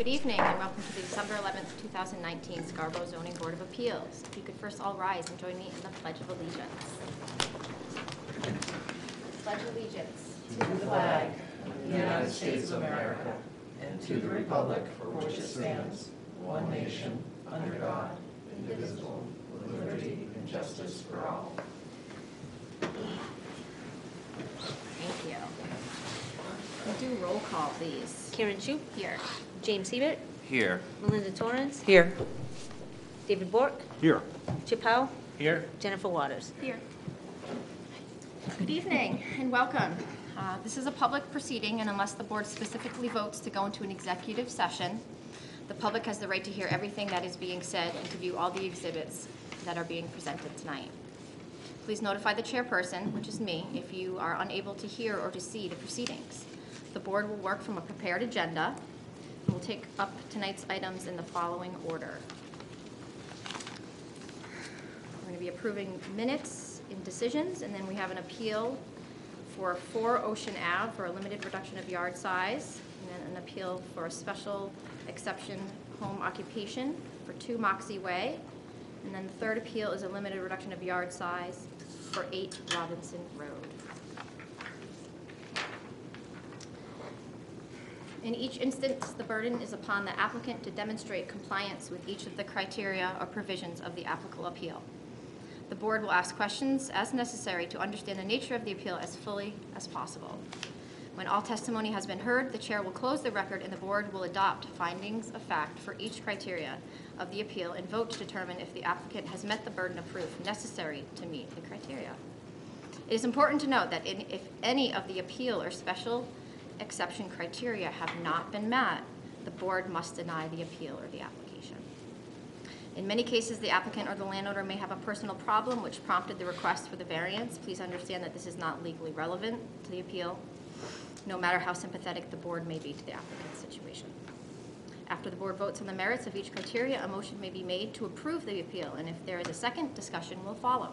Good evening and welcome to the December 11th, 2019 Scarborough Zoning Board of Appeals. If you could first all rise and join me in the Pledge of Allegiance. Pledge allegiance to the flag of the United States of America and to the republic for which it stands, one nation, under God, indivisible, with liberty and justice for all. Thank you. We'll do roll call, please. Karen Shoup, Here. James Hebert, Here. Melinda Torrance, Here. David Bork, Here. Chip Howe, Here. Jennifer Waters. Here. Good evening and welcome. Uh, This is a public proceeding, and unless the board specifically votes to go into an executive session, the public has the right to hear everything that is being said and to view all the exhibits that are being presented tonight. Please notify the chairperson, which is me, if you are unable to hear or to see the proceedings. The board will work from a prepared agenda, will take up tonight's items in the following order. We're going to be approving minutes and decisions, and then we have an appeal for 4 Ocean Ave for a limited reduction of yard size, and then an appeal for a special exception home occupation for 2 Moxie Way, and then the third appeal is a limited reduction of yard size for 8 Robinson Road. In each instance, the burden is upon the applicant to demonstrate compliance with each of the criteria or provisions of the applicable appeal. The board will ask questions as necessary to understand the nature of the appeal as fully as possible. When all testimony has been heard, the chair will close the record and the board will adopt findings of fact for each criteria of the appeal and vote to determine if the applicant has met the burden of proof necessary to meet the criteria. It is important to note that in- if any of the appeal or special exception criteria have not been met, the board must deny the appeal or the application. In many cases, the applicant or the landowner may have a personal problem which prompted the request for the variance. Please understand that this is not legally relevant to the appeal, no matter how sympathetic the board may be to the applicant's situation. After the board votes on the merits of each criteria, a motion may be made to approve the appeal, and if there is a second, discussion will follow.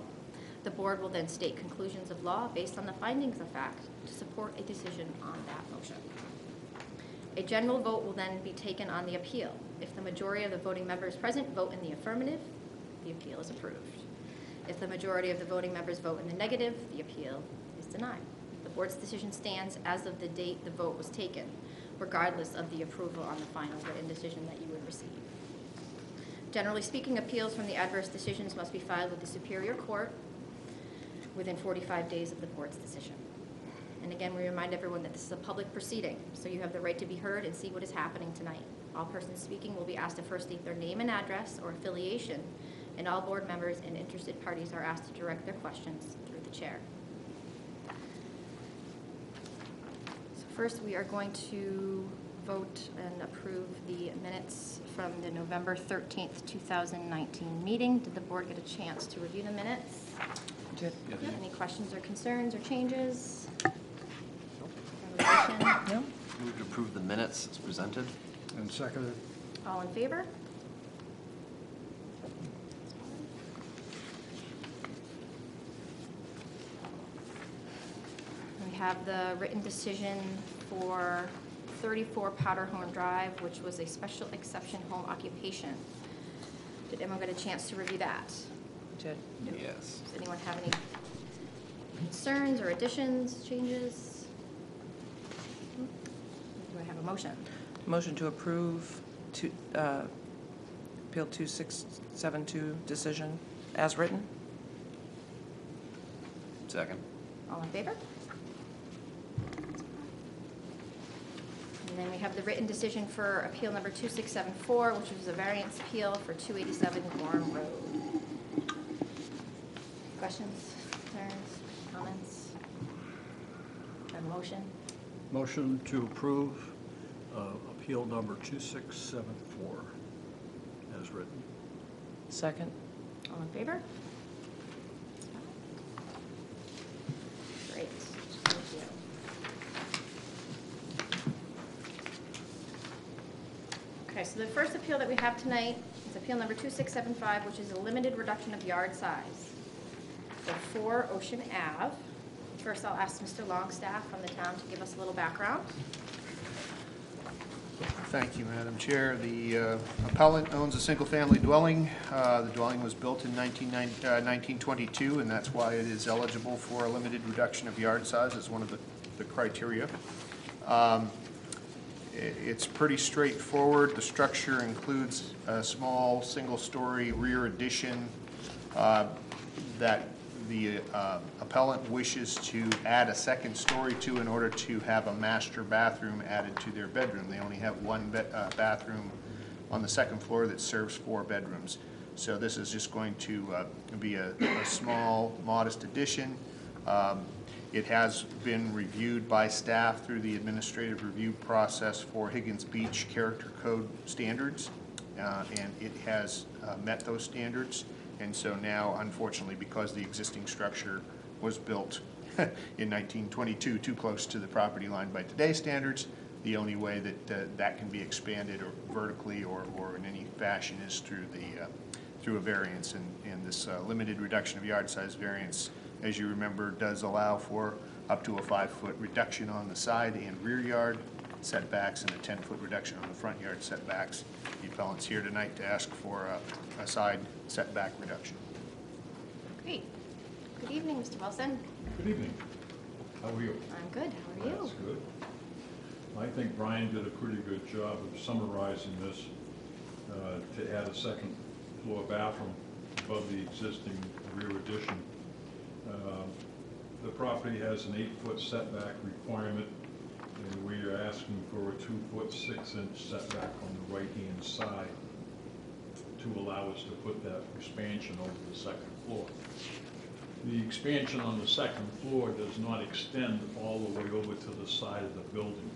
The board will then state conclusions of law based on the findings of fact to support a decision on that motion. A general vote will then be taken on the appeal. If the majority of the voting members present vote in the affirmative, the appeal is approved. If the majority of the voting members vote in the negative, the appeal is denied. The board's decision stands as of the date the vote was taken, regardless of the approval on the final written decision that you would receive. Generally speaking, appeals from the adverse decisions must be filed with the Superior Court within 45 days of the board's decision. And again, we remind everyone that this is a public proceeding, so you have the right to be heard and see what is happening tonight. All persons speaking will be asked to first state their name and address or affiliation, and all board members and interested parties are asked to direct their questions through the chair. So first, we are going to vote and approve the minutes from the November 13th, 2019 meeting. Did the board get a chance to review the minutes? Any questions or concerns or changes? Have? No? Move to approve the minutes as presented. And seconded. All in favor? We have the written decision for 34 Powderhorn Drive, which was a special exception home occupation. Did anyone get a chance to review that? Did. Yes. Does anyone have any concerns or additions, changes? Do I have a motion? Motion to approve to, uh, Appeal 2672 decision as written? Second. All in favor? And then we have the written decision for appeal number 2674, which was a variance appeal for 287 Gorham Road. Questions, concerns, comments? Have a motion? Motion to approve uh, appeal number 2674 as written. Second? All in favor? Great, thank you. Okay, so the first appeal that we have tonight is appeal number 2675, which is a limited reduction of yard size for 4 Ocean Ave. First, I'll ask Mr. Longstaff from the town to give us a little background. Thank you, Madam Chair. The uh, appellant owns a single-family dwelling. Uh, The dwelling was built in 1990 uh, 1922, and that's why it is eligible for a limited reduction of yard size as one of the the criteria. Um, It's pretty straightforward. The structure includes a small, single-story rear addition uh, that the uh, appellant wishes to add a second story to in order to have a master bathroom added to their bedroom. They only have one ba- uh, bathroom on the second floor that serves four bedrooms. So this is just going to uh, be a a small, modest addition. Um, It has been reviewed by staff through the administrative review process for Higgins Beach Character Code standards, uh, and it has uh, met those standards. And so now, unfortunately, because the existing structure was built in 1922, too close to the property line by today's standards, the only way that uh, that can be expanded or vertically or or in any fashion is through the, uh, through a variance. And and this uh, limited reduction of yard size variance, as you remember, does allow for up to a five-foot reduction on the side and rear yard setbacks and a 10-foot reduction on the front yard setbacks. The appellant's here tonight to ask for a a side setback reduction. Great. Good evening, Mr. Wilson. Good evening. How are you? I'm good. How are you? That's good. I think Brian did a pretty good job of summarizing this uh, to add a second floor bathroom above the existing rear addition. Uh, The property has an eight-foot setback requirement, and we are asking for a two-foot, six-inch setback on the right-hand side to allow us to put that expansion over the second floor. The expansion on the second floor does not extend all the way over to the side of the building.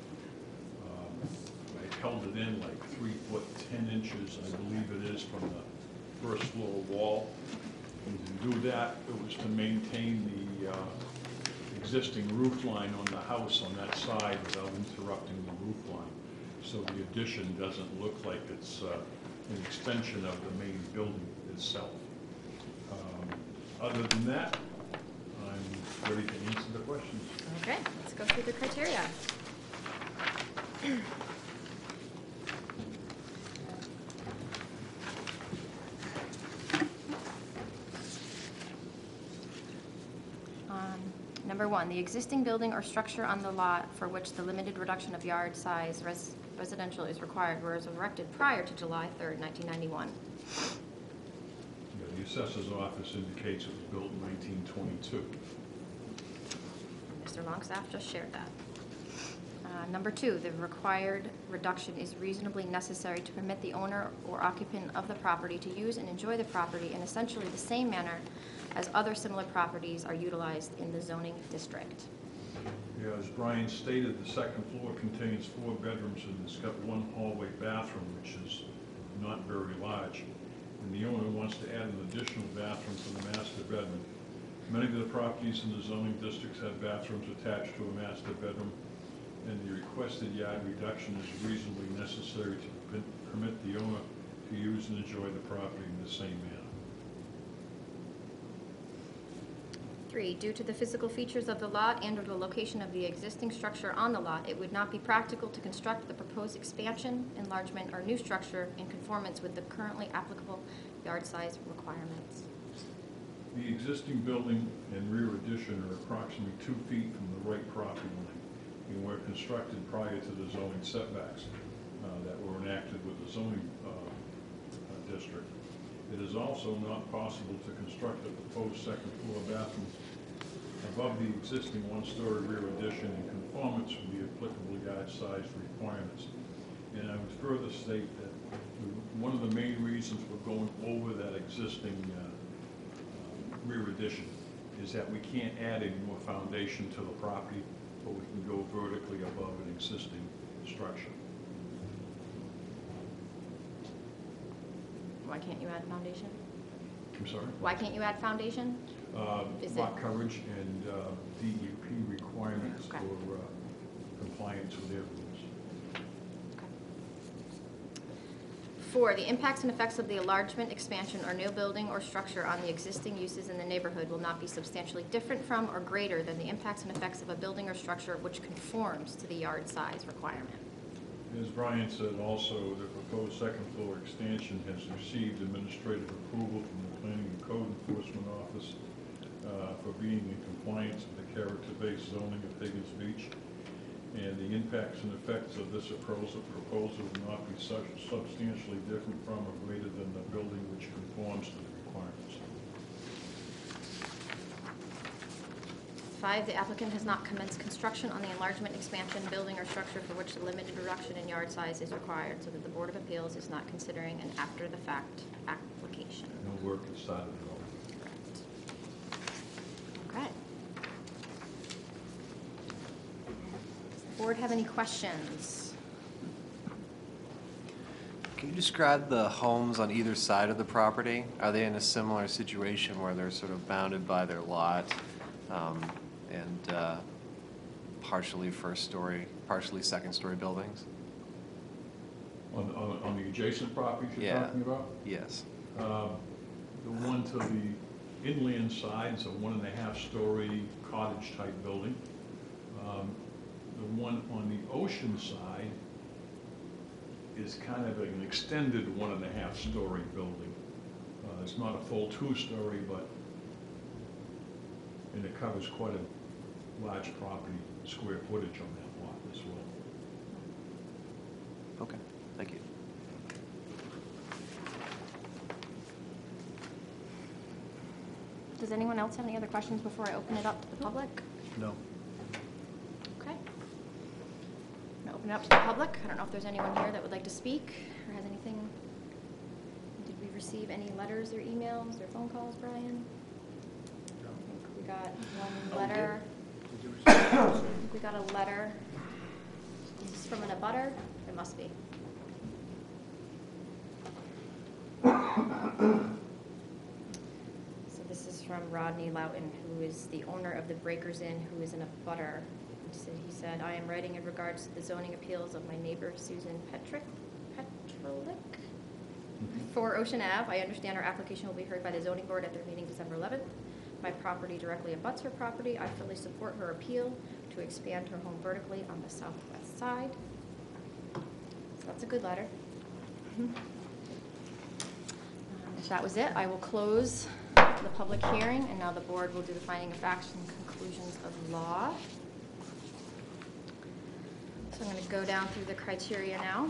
Um, I held it in like three foot ten inches, I believe it is, from the first floor wall. And to do that, it was to maintain the uh, existing roof line on the house on that side without interrupting the roof line. So the addition doesn't look like it's uh, an extension of the main building itself. Um, Other than that, I'm ready to answer the questions. Okay, let's go through the criteria. Um, Number one, the existing building or structure on the lot for which the limited reduction of yard size res- residential is required was erected prior to July 3rd, 1991. Yeah, The assessor's office indicates it was built in 1922. Mr. Longstaff just shared that. Uh, Number two, the required reduction is reasonably necessary to permit the owner or occupant of the property to use and enjoy the property in essentially the same manner as other similar properties are utilized in the zoning district. Yeah, as Brian stated, the second floor contains four bedrooms and it's got one hallway bathroom, which is not very large. And the owner wants to add an additional bathroom to the master bedroom. Many of the properties in the zoning districts have bathrooms attached to a master bedroom, and the requested yard reduction is reasonably necessary to permit- permit the owner to use and enjoy the property in the same manner. Three, due to the physical features of the lot and/or the location of the existing structure on the lot, it would not be practical to construct the proposed expansion, enlargement, or new structure in conformance with the currently applicable yard size requirements. The existing building and rear addition are approximately two feet from the right property line and were constructed prior to the zoning setbacks uh, that were enacted with the zoning uh, district. It is also not possible to construct a proposed second floor bathroom above the existing one-story rear addition in conformance with the applicable yard size requirements. And I would further state that one of the main reasons we're going over that existing uh, rear addition is that we can't add any more foundation to the property, but we can go vertically above an existing structure. Why can't you add foundation? I'm sorry? Why can't you add foundation? Uh, Is Lot it- coverage and uh, DEP requirements Okay. for uh, compliance with their rules. Four, the impacts and effects of the enlargement, expansion, or new building or structure on the existing uses in the neighborhood will not be substantially different from or greater than the impacts and effects of a building or structure which conforms to the yard size requirement. As Brian said, also, the proposed second floor extension has received administrative approval from the Planning and Code Enforcement Office uh, for being in compliance with the character-based zoning of Higgins Beach. And the impacts and effects of this proposal proposal will not be such substantially different from or greater than the building which conforms to the requirements. Five, the applicant has not commenced construction on the enlargement, expansion, building, or structure for which the limited reduction in yard size is required, so that the Board of Appeals is not considering an after-the-fact application. No work has started at all. Correct. Okay. Does the board have any questions? Can you describe the homes on either side of the property? Are they in a similar situation where they're sort of bounded by their lot um, and uh, partially first-story, partially second-story buildings? On, on, on the adjacent properties you're Yeah. talking about? Yes. Um, The one to the inland side is a one and a half story cottage type building. Um, The one on the ocean side is kind of an extended one and a half story building. Uh, It's not a full two story, but, and it covers quite a large property, square footage on that lot as well. Okay, thank you. Does anyone else have any other questions before I open it up to the public? No. Okay. I'm gonna open it up to the public. I don't know if there's anyone here that would like to speak or has anything. Did we receive any letters or emails or phone calls, Brian? I think we got one oh, letter. We got a letter. Is this from an abutter? It must be. So this is from Rodney Loughton, who is the owner of the Breakers Inn, who is in a butter. He said- He said, "I am writing in regards to the zoning appeals of my neighbor Susan Petrick, Petrolick, mm-hmm. for Ocean Ave. I understand our application will be heard by the zoning board at their meeting December 11th. My property directly abuts her property. I fully support her appeal to expand her home vertically on the southwest side." So that's a good letter. Um, If that was it, I will close the public hearing, and now the board will do the finding of facts and conclusions of law. So I'm going to go down through the criteria now.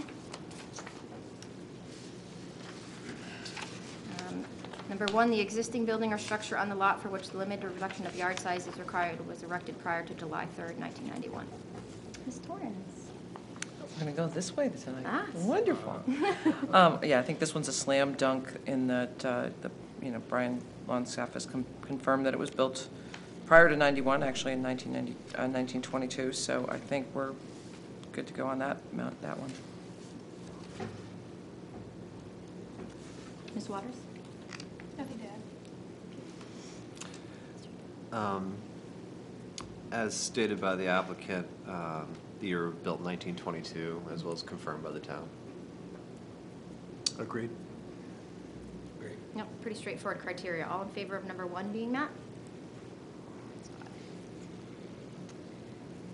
Um, Number one, the existing building or structure on the lot for which the limited reduction of yard size is required was erected prior to July 3rd, 1991. Ms. Torrance? We're going to go this way tonight. Ah. Wonderful. Um, Yeah, I think this one's a slam dunk in that, uh, the you know, Brian Longstaff has con- confirmed that it was built prior to 91, actually in 1990, uh, 1922, so I think we're good to go on that, mount that one. Ms. Waters? Nothing to add. Um, As stated by the applicant, um, the year built 1922, as well as confirmed by the town. Agreed. Great. Yep, pretty straightforward criteria. All in favor of number one being met?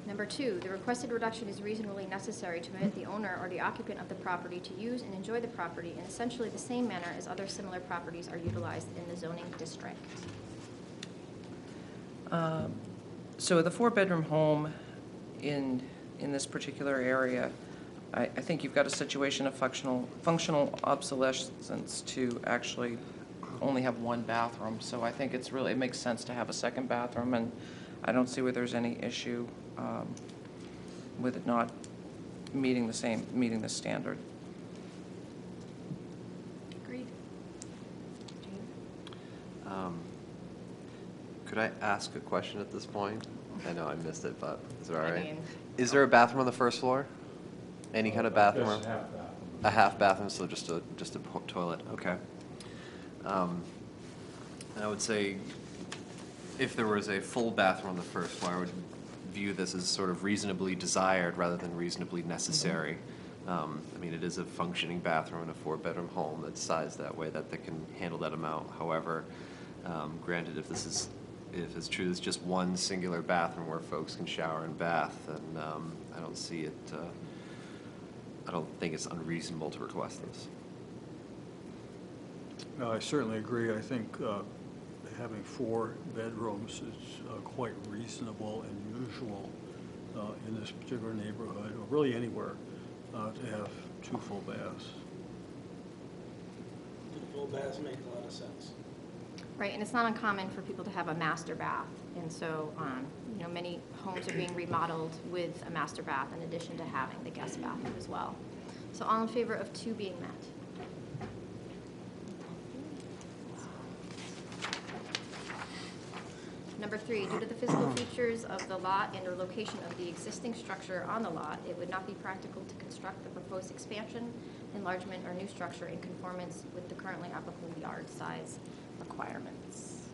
Number two, the requested reduction is reasonably necessary to permit the owner or the occupant of the property to use and enjoy the property in essentially the same manner as other similar properties are utilized in the zoning district. Um, So the four-bedroom home in, in this particular area, I, I think you've got a situation of functional, functional obsolescence to actually only have one bathroom. So I think it's really, it makes sense to have a second bathroom, and I don't see where there's any issue um, with it not meeting the same, meeting the standard. Agreed. Um, Could I ask a question at this point? I know I missed it, but is it all I right? mean- Is there a bathroom on the first floor? Any kind of bathroom? Yes, half bathroom. A half bathroom, so just a, just a po- toilet, okay. Um, And I would say, if there was a full bathroom on the first floor, I would view this as sort of reasonably desired rather than reasonably necessary. Um, I mean, it is a functioning bathroom in a four-bedroom home that's sized that way, that they can handle that amount. However, um, granted, if this is, if it's true, it's just one singular bathroom where folks can shower and bath, then um, I don't see it uh, I don't think it's unreasonable to request this. No, I certainly agree. I think uh, having four bedrooms is uh, quite reasonable and usual uh, in this particular neighborhood, or really anywhere, uh, to have two full baths. Full baths make a lot of sense. Right, and it's not uncommon for people to have a master bath. And so, um, you know, many homes are being remodeled with a master bath in addition to having the guest bathroom as well. So all in favor of two being met? Number three, due to the physical features of the lot and or location of the existing structure on the lot, it would not be practical to construct the proposed expansion, enlargement, or new structure in conformance with the currently applicable yard size requirements.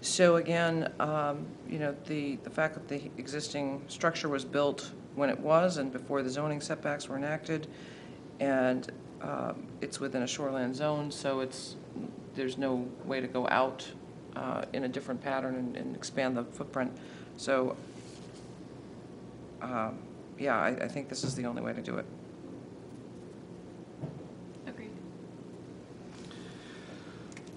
So again, um, you know, the, the fact that the existing structure was built when it was and before the zoning setbacks were enacted, and um, it's within a shoreland zone, so it's, there's no way to go out uh, in a different pattern and- and expand the footprint. So, um, yeah, I, I think this is the only way to do it. Agreed.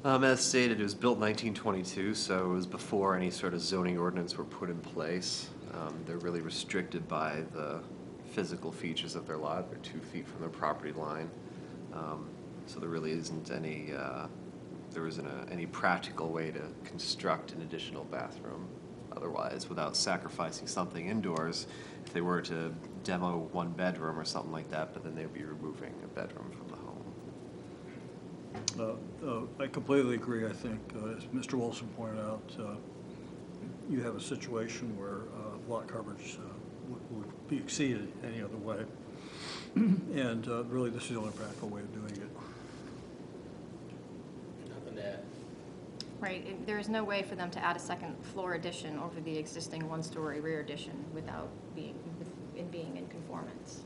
Um, as stated, it was built in 1922, so it was before any sort of zoning ordinance were put in place. Um, they're really restricted by the physical features of their lot. They're two feet from their property line. Um, so there really isn't any, uh, there isn't a, any practical way to construct an additional bathroom otherwise without sacrificing something indoors. If they were to demo one bedroom or something like that, but then they'd be removing a bedroom from. Uh, uh, I completely agree. I think, uh, as Mr. Wilson pointed out, uh, you have a situation where uh, lot coverage uh, would- would be exceeded any other way. And uh, really, this is the only practical way of doing it. Nothing to add. Right, it- there is no way for them to add a second floor addition over the existing one-story rear addition without being, with- in being in conformance.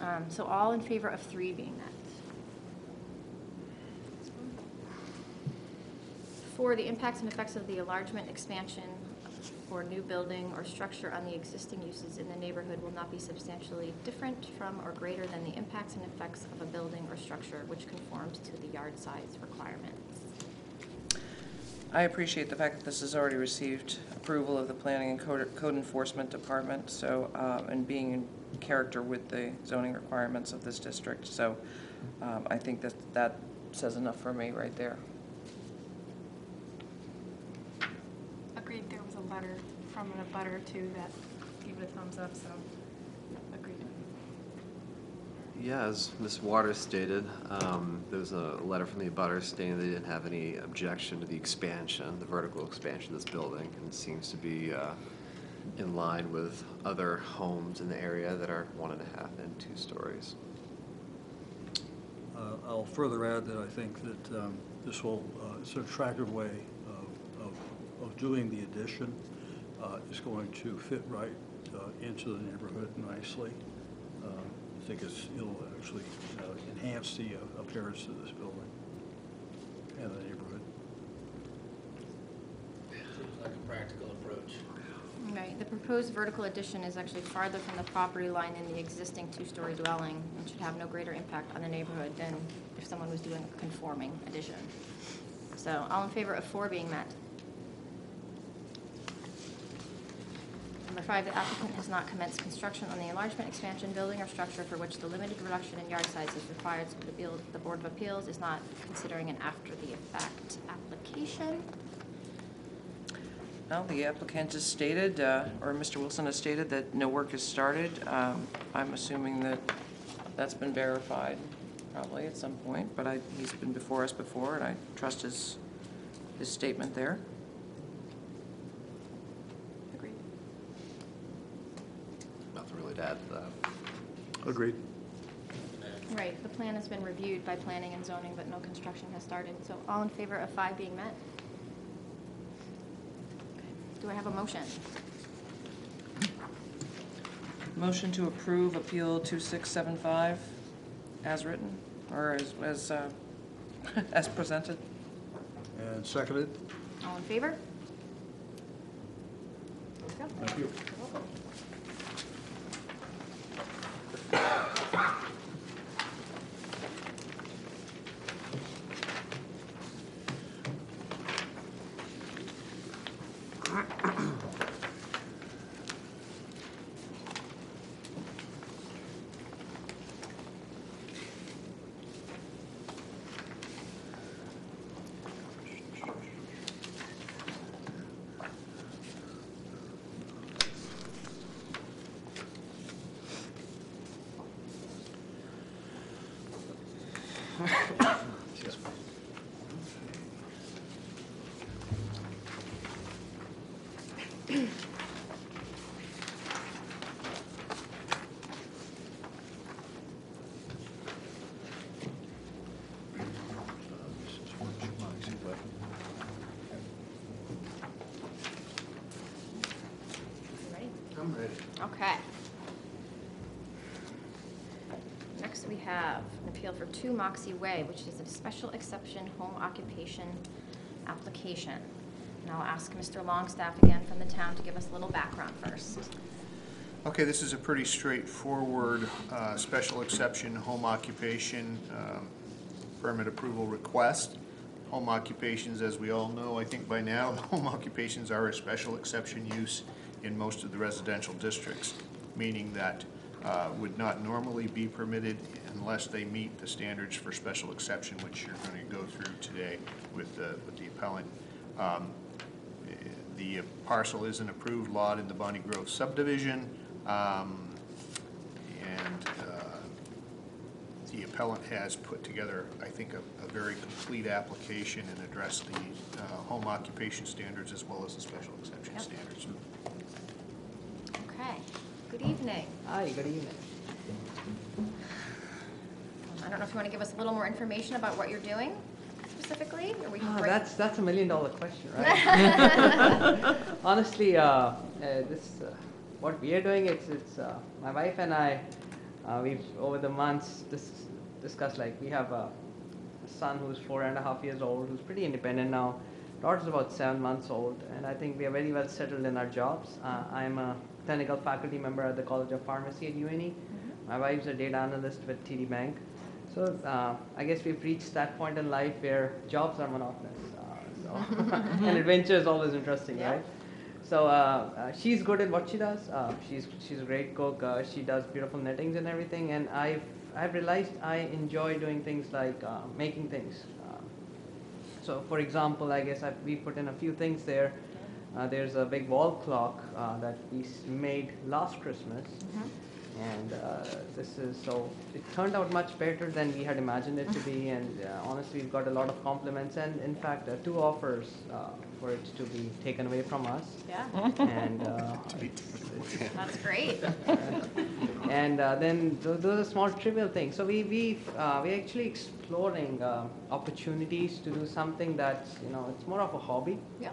Um, So all in favor of three being met? Four, the impacts and effects of the enlargement, expansion, or new building or structure on the existing uses in the neighborhood will not be substantially different from or greater than the impacts and effects of a building or structure which conforms to the yard size requirements. I appreciate the fact that this has already received approval of the Planning and Code Code Enforcement Department, so, uh, and being in character with the zoning requirements of this district. So um, I think that that says enough for me right there. Agreed, there was a letter from an abutter too that gave it a thumbs up, so agreed. Yeah, as Ms. Waters stated, um, there was a letter from the abutters stating they didn't have any objection to the expansion, the vertical expansion of this building, and it seems to be uh, in line with other homes in the area that are one and a half and two stories. Uh, I'll further add that I think that um, this will, uh, it's an attractive way of, of, of doing the addition. Uh, It's going to fit right uh, into the neighborhood nicely. Um, I think it's, it'll actually uh, enhance the uh, appearance of this building and the neighborhood. Seems like a practical approach. Right, the proposed vertical addition is actually farther from the property line than the existing two-story dwelling and should have no greater impact on the neighborhood than if someone was doing a conforming addition. So all in favor of four being met? Number five, the applicant has not commenced construction on the enlargement, expansion, building, or structure for which the limited reduction in yard size is required, so the the Board of Appeals is not considering an after-the-effect application. Well, the applicant has stated, uh, or Mr. Wilson has stated that no work has started. Um, I'm assuming that that's been verified probably at some point, but I, he's been before us before, and I trust his, his statement there. Agreed. Nothing add to that. Agreed. Right, the plan has been reviewed by planning and zoning, but no construction has started. So all in favor of five being met? Do I have a motion? Motion to approve Appeal 2675 as written, or as, as, uh, as presented. And seconded? All in favor? There we go. Thank you. Welcome. I'm ready. Okay. Next, we have an appeal for 2 Moxie Way, which is a special exception home occupation application. And I'll ask Mr. Longstaff again from the town to give us a little background first. Okay, this is a pretty straightforward uh, special exception home occupation um, permit approval request. Home occupations, as we all know, I think by now, home occupations are a special exception use in most of the residential districts, meaning that uh, would not normally be permitted unless they meet the standards for special exception, which you're going to go through today with the, with the appellant. Um, the parcel is an approved lot in the Bonnie Grove subdivision, um, and uh, the appellant has put together, I think, a, a very complete application and addressed the uh, home occupation standards as well as the special exception Yep. standards. Okay, good evening. Hi, good evening. I don't know if you want to give us a little more information about what you're doing specifically, or we can break... that's that's a million dollar question, right? Honestly, uh, uh, this uh, what we are doing. It's it's uh, my wife and I. Uh, we've over the months dis- discussed like we have a son who's four and a half years old, who's pretty independent now. Daughter's about seven months old, and I think we are very well settled in our jobs. Uh, I'm a clinical faculty member at the College of Pharmacy at UNE. My wife's a data analyst with TD Bank. So uh, I guess we've reached that point in life where jobs are monotonous. Uh, so and adventure is always interesting, Yeah. right? So uh, uh, she's good at what she does. Uh, she's she's a great cook. Uh, she does beautiful knittings and everything. And I've I've realized I enjoy doing things like uh, making things. So for example, I guess i we put in a few things there. Uh, there's a big wall clock uh, that we made last Christmas. And uh, this is so it turned out much better than we had imagined it to be. And uh, honestly, we've got a lot of compliments and, in fact, uh, two offers uh, for it to be taken away from us. Yeah, And uh, it's- that's great. and uh, then th- those are small trivial things. So we we uh, we're actually exploring uh, opportunities to do something that's you know it's more of a hobby. Yeah.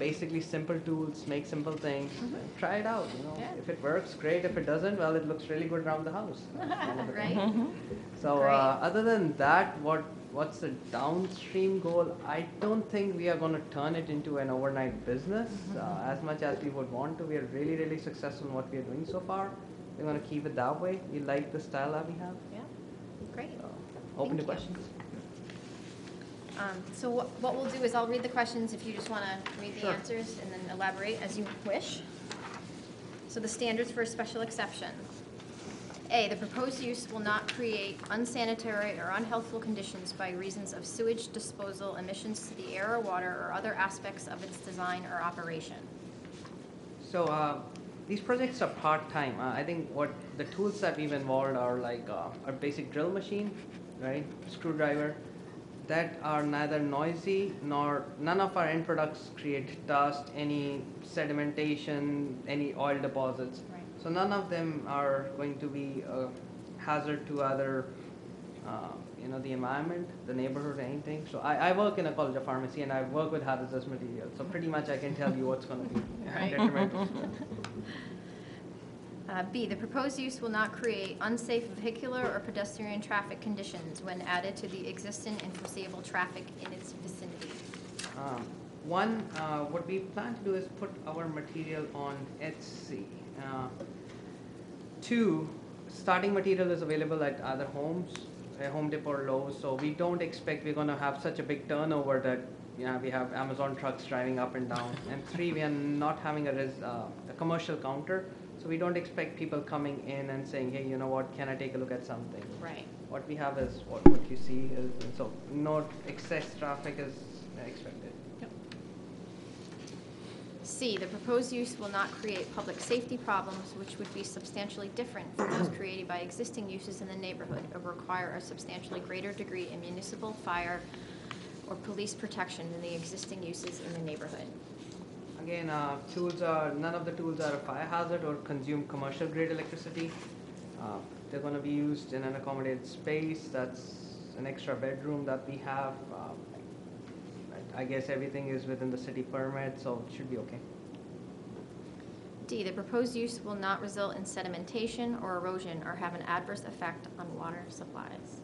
Basically, simple tools, make simple things, and try it out. You know, Mm-hmm. Yeah. if it works, great. If it doesn't, well, it looks really good around the house. kind of a thing. Right? So uh, other than that, what what's the downstream goal? I don't think we are going to turn it into an overnight business uh, as much as we would want to. We are really really successful in what we are doing so far. We're going to keep it that way. We like the style that we have. Yeah, great. So, open Thank to you. questions. Um, So what what we'll do is I'll read the questions if you just want to read the Sure. answers and then elaborate as you wish. So the standards for a special exception. A, the proposed use will not create unsanitary or unhealthful conditions by reasons of sewage disposal, emissions to the air or water, or other aspects of its design or operation. So uh, these projects are part-time. Uh, I think what the tools that we've involved are like uh, a basic drill machine, right, screwdriver, that are neither noisy nor none of our end products create dust, any sedimentation, any oil deposits. Right. So none of them are going to be a hazard to other, uh, you know, the environment, the neighborhood, anything. So I, I work in a college of pharmacy and I work with hazardous materials. So pretty much I can tell you what's going to be Right. detrimental. Uh, B, the proposed use will not create unsafe vehicular or pedestrian traffic conditions when added to the existing and foreseeable traffic in its vicinity. Um, One, uh, what we plan to do is put our material on Etsy. Uh, Two, starting material is available at other homes, uh, Home Depot or Lowe's, so we don't expect we're gonna have such a big turnover that, yeah, we have Amazon trucks driving up and down. And three, we are not having a res, uh, a commercial counter, so we don't expect people coming in and saying, hey, you know what, can I take a look at something? Right. What we have is what, what you see is, so no excess traffic is expected. C, the proposed use will not create public safety problems which would be substantially different from those created by existing uses in the neighborhood or require a substantially greater degree of municipal, fire, or police protection than the existing uses in the neighborhood. Again, uh, tools are, none of the tools are a fire hazard or consume commercial grade electricity. Uh, They're gonna be used in an accommodated space, that's an extra bedroom that we have. Um, I guess everything is within the city permit, so it should be okay. D, the proposed use will not result in sedimentation or erosion or have an adverse effect on water supplies.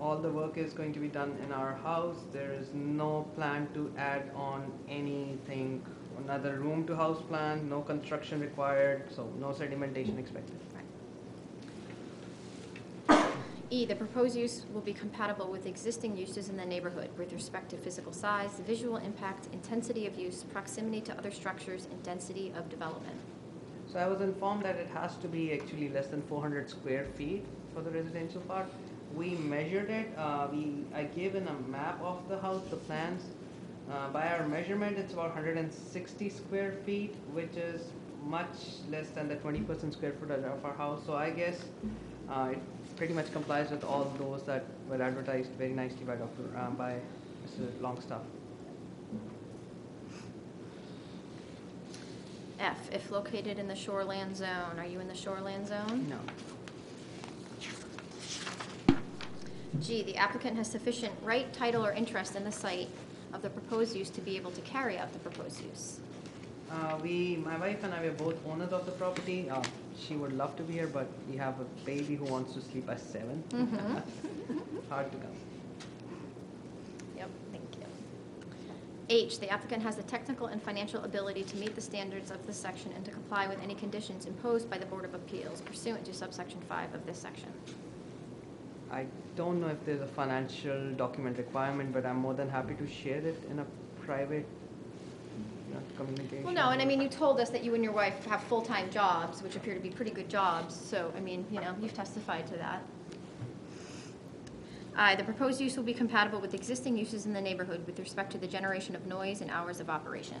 All the work is going to be done in our house. There is no plan to add on anything, another room to house plan, no construction required, so no sedimentation expected. E, the proposed use will be compatible with existing uses in the neighborhood with respect to physical size, visual impact, intensity of use, proximity to other structures, and density of development. So I was informed that it has to be actually less than four hundred square feet for the residential part. We measured it, uh, we, I gave in a map of the house, the plans. Uh, by our measurement, it's about hundred and sixty square feet, which is much less than the twenty percent square footage of our house. So I guess, uh, it pretty much complies with all those that were advertised very nicely by Dr., uh, by Mr. Longstaff. F, if located in the shoreland zone, are you in the shoreland zone? No. G, the applicant has sufficient right, title, or interest in the site of the proposed use to be able to carry out the proposed use. Uh, we, my wife and I were both owners of the property. Uh, she would love to be here, but we have a baby who wants to sleep at seven. Mhm. Hard to come. Yep, thank you. H, the applicant has the technical and financial ability to meet the standards of this section and to comply with any conditions imposed by the Board of Appeals pursuant to subsection five of this section. I don't know if there's a financial document requirement, but I'm more than happy to share it in a private you know, communication. Well, no, and I mean, you told us that you and your wife have full-time jobs, which appear to be pretty good jobs, so, I mean, you know, you've testified to that. I, the proposed use will be compatible with existing uses in the neighborhood with respect to the generation of noise and hours of operation.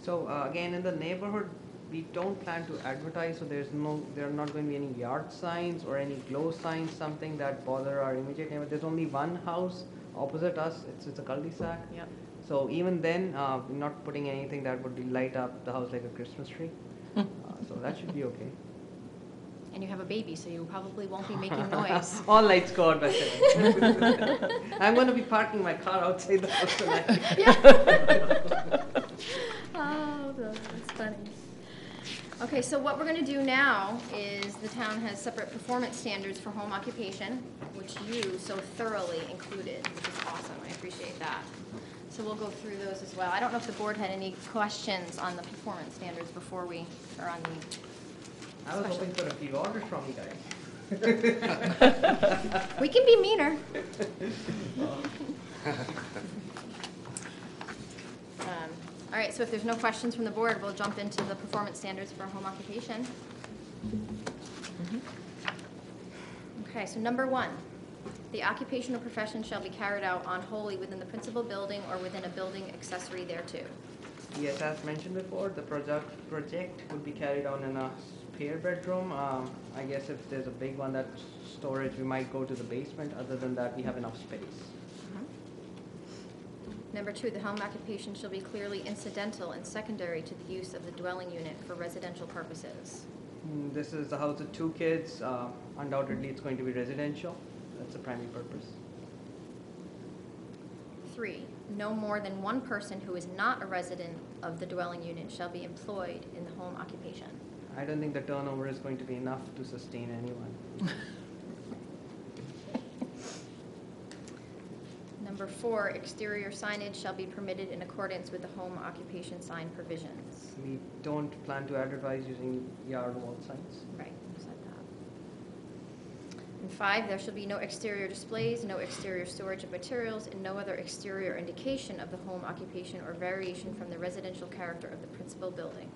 So uh, again, in the neighborhood, we don't plan to advertise, so there's no, there are not going to be any yard signs or any glow signs, something that bother our immediate neighbor. There's only one house opposite us, it's, it's a cul-de-sac. Yep. So even then, uh, we're not putting anything that would light up the house like a Christmas tree. Uh, So that should be okay. And you have a baby, so you probably won't be making noise. All lights go out by seven. I'm gonna be parking my car outside the house tonight. Yeah. Oh, that's funny. Okay, so what we're gonna do now is the town has separate performance standards for home occupation, which you so thoroughly included, which is awesome, I appreciate that. So we'll go through those as well. I don't know if the board had any questions on the performance standards before we, or on the, I was hoping for a few orders from you guys. we can be meaner. All right, so if there's no questions from the board, we'll jump into the performance standards for home occupation. Okay, so number one, the occupational profession shall be carried out on wholly within the principal building or within a building accessory thereto. Yes, as mentioned before, the project, project would be carried on in a spare bedroom. Um, I guess if there's a big one that's storage, we might go to the basement. Other than that, we have enough space. Number two, the home occupation shall be clearly incidental and secondary to the use of the dwelling unit for residential purposes. Mm, This is the house with two kids. Uh, undoubtedly, it's going to be residential. That's the primary purpose. Three, no more than one person who is not a resident of the dwelling unit shall be employed in the home occupation. I don't think the turnover is going to be enough to sustain anyone. Number four, exterior signage shall be permitted in accordance with the home occupation sign provisions. We don't plan to advertise using yard wall signs. Right, you said that. And five, there shall be no exterior displays, no exterior storage of materials, and no other exterior indication of the home occupation or variation from the residential character of the principal building.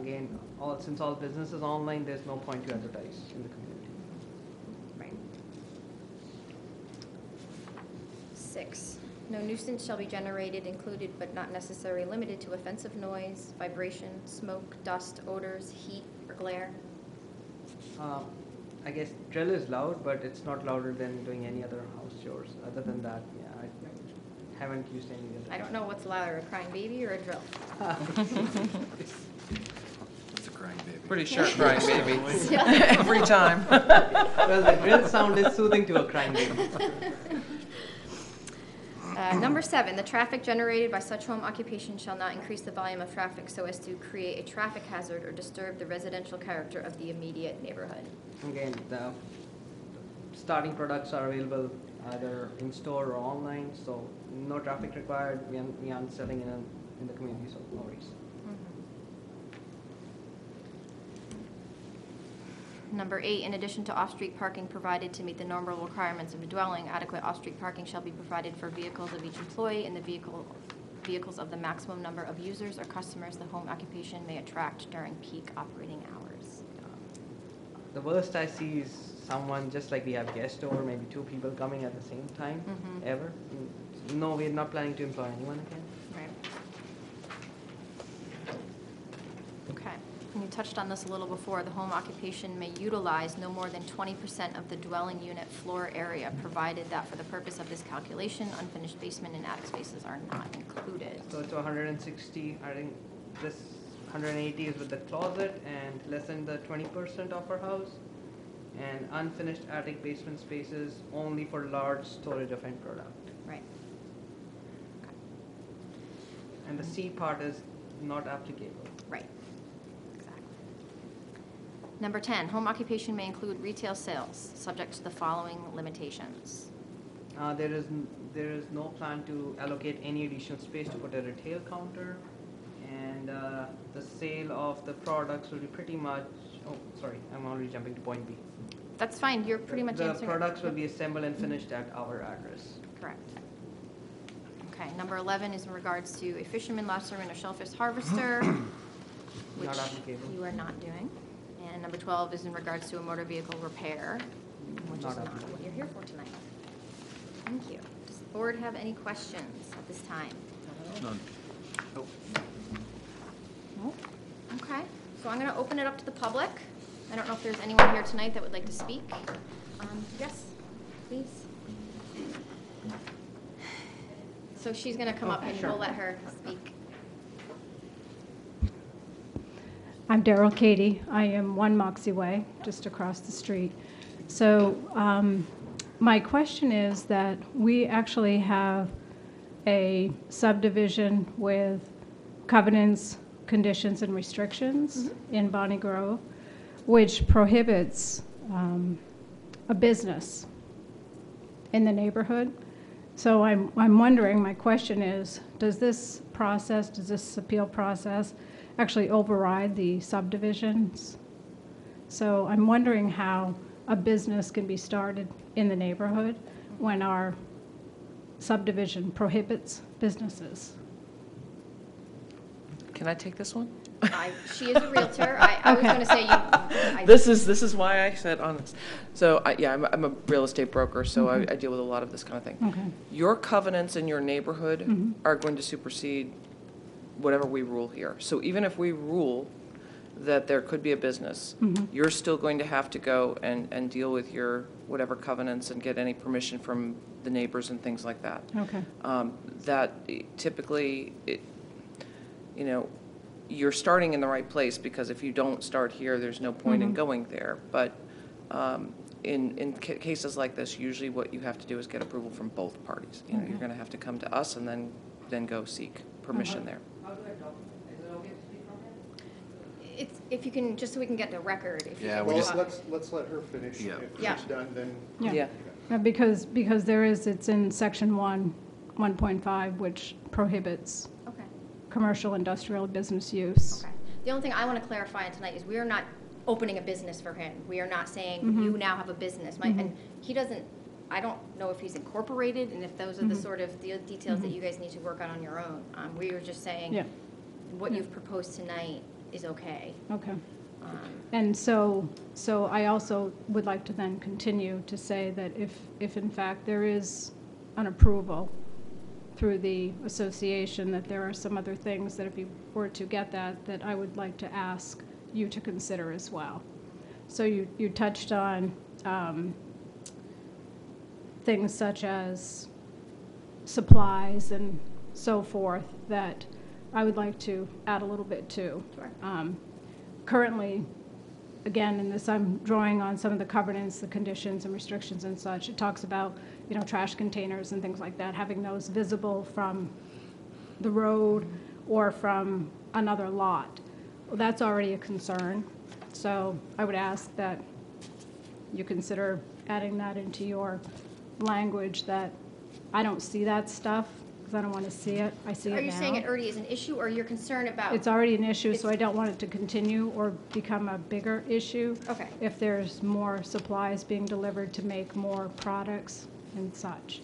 Again, all, since all business is online, there's no point to advertise in the community. Right. Six, no nuisance shall be generated, included but not necessarily limited to offensive noise, vibration, smoke, dust, odors, heat, or glare. Uh, I guess drill is loud, but it's not louder than doing any other house chores. Other than that, yeah, I haven't used any other. I don't know what's louder, a crying baby or a drill. It's a crying baby. Pretty sure crying baby, Yeah. every time. Well, the drill sound is soothing to a crying baby. Uh, Number seven, the traffic generated by such home occupation shall not increase the volume of traffic so as to create a traffic hazard or disturb the residential character of the immediate neighborhood. Again, the starting products are available either in store or online, so no traffic required. We aren't, we aren't selling in, in the community, so no worries. Number eight, in addition to off-street parking provided to meet the normal requirements of a dwelling, adequate off-street parking shall be provided for vehicles of each employee and the vehicle, vehicles of the maximum number of users or customers the home occupation may attract during peak operating hours. The worst I see is someone, just like we have guest over, maybe two people coming at the same time, Mhm. ever. Mm, No, we're not planning to employ anyone again. Right. Okay, and you touched on this a little before, the home occupation may utilize no more than twenty percent of the dwelling unit floor area, provided that for the purpose of this calculation, unfinished basement and attic spaces are not included. So it's 160, I think this 180 is with the closet and less than the 20% of our house. And unfinished attic basement spaces only for large storage of end product. Right. Okay. And the C part is not applicable. Right. Number 10, home occupation may include retail sales, subject to the following limitations. Uh, there is, n- there is no plan to allocate any additional space to put a retail counter. And uh, the sale of the products will be pretty much, oh, sorry, I'm already jumping to point B. That's fine, you're pretty much The answering. products will be assembled and finished at our address. Correct. Okay, number 11 is in regards to a fisherman, lobsterman, or shellfish harvester, which Not applicable. you are not doing. And number 12 is in regards to a motor vehicle repair, which Not is not what you're here for tonight. Thank you. Does the board have any questions at this time? None. No? Okay, so I'm going to open it up to the public. I don't know if there's anyone here tonight that would like to speak. Um, Yes, please. So she's going to come up and we'll let her speak. I'm Daryl Katie. I am One Moxie Way, just across the street. So um, my question is that we actually have a subdivision with covenants, conditions, and restrictions in Bonnie Grove, which prohibits um, a business in the neighborhood. So I'm, I'm wondering, my question is, does this process, does this appeal process actually override the subdivisions? So I'm wondering how a business can be started in the neighborhood when our subdivision prohibits businesses. Can I take this one? I- She is a Realtor. I I was going to say you. I- This is, this is why I said on this. So, I- yeah, I'm, a- I'm a real estate broker, so I, I deal with a lot of this kind of thing. Okay. Your covenants in your neighborhood Mhm. are going to supersede whatever we rule here. So even if we rule that there could be a business, Mhm. you're still going to have to go and, and deal with your whatever covenants and get any permission from the neighbors and things like that. Okay. Um, That typically, it, you know, you're starting in the right place, because if you don't start here, there's no point in Mhm. going there. But um, in, in ca- cases like this, usually what you have to do is get approval from both parties. You know, you're going to have to come to us and then, then go seek permission there. How do I talk? Is it okay to speak from here? It's, if you can, just so we can get the record. if you Yeah, can we Well, just- talk. let's, let's let her finish. Yeah. If Yeah. she's done, then. Yeah. Yeah. Uh, Because, because there is, it's in section one, 1.5, which prohibits Okay. commercial industrial business use. Okay. The only thing I want to clarify tonight is we are not opening a business for him. We are not saying Mhm. you now have a business. My- And he doesn't, I don't know if he's incorporated and if those are the Mhm. sort of the details that you guys need to work on on your own. Um, We were just saying Yeah, what you've proposed tonight is okay. okay. Um, And so, so I also would like to then continue to say that if, if in fact there is an approval through the association, that there are some other things that if you were to get that, that I would like to ask you to consider as well. So you, you touched on um, things such as supplies and so forth that I would like to add a little bit too. Sure. Um, Currently, again, in this, I'm drawing on some of the covenants, the conditions and restrictions and such. It talks about you know, trash containers and things like that, having those visible from the road or from another lot. Well, that's already a concern. So I would ask that you consider adding that into your language that I don't see that stuff because I don't want to see it. I see it now. Are you saying it already is an issue, or you're concerned about? It's already an issue, so I don't want it to continue or become a bigger issue. Okay. If there's more supplies being delivered to make more products and such.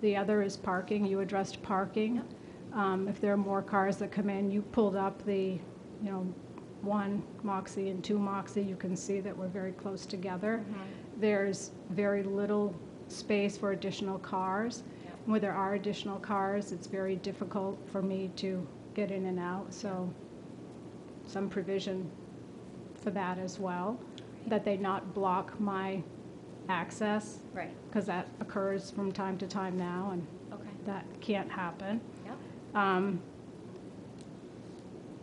The other is parking. You addressed parking. Um, If there are more cars that come in, you pulled up the, you know, one Moxie and two Moxie, you can see that we're very close together. There's very little space for additional cars. Where there are additional cars, it's very difficult for me to get in and out, so some provision for that as well, that they not block my access, Right, because that occurs from time to time now, and okay, that can't happen. yep, Um,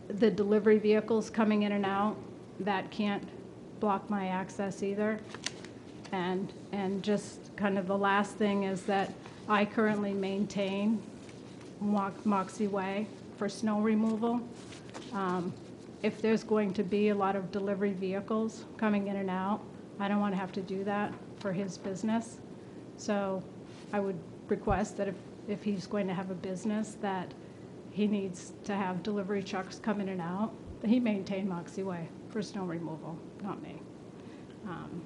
The delivery vehicles coming in and out, that can't block my access either. And, and just kind of the last thing is that I currently maintain Mo- Moxie Way for snow removal. Um, If there's going to be a lot of delivery vehicles coming in and out, I don't want to have to do that for his business. So I would request that if, if he's going to have a business, that he needs to have delivery trucks come in and out, that he maintain Moxie Way for snow removal, not me. Um,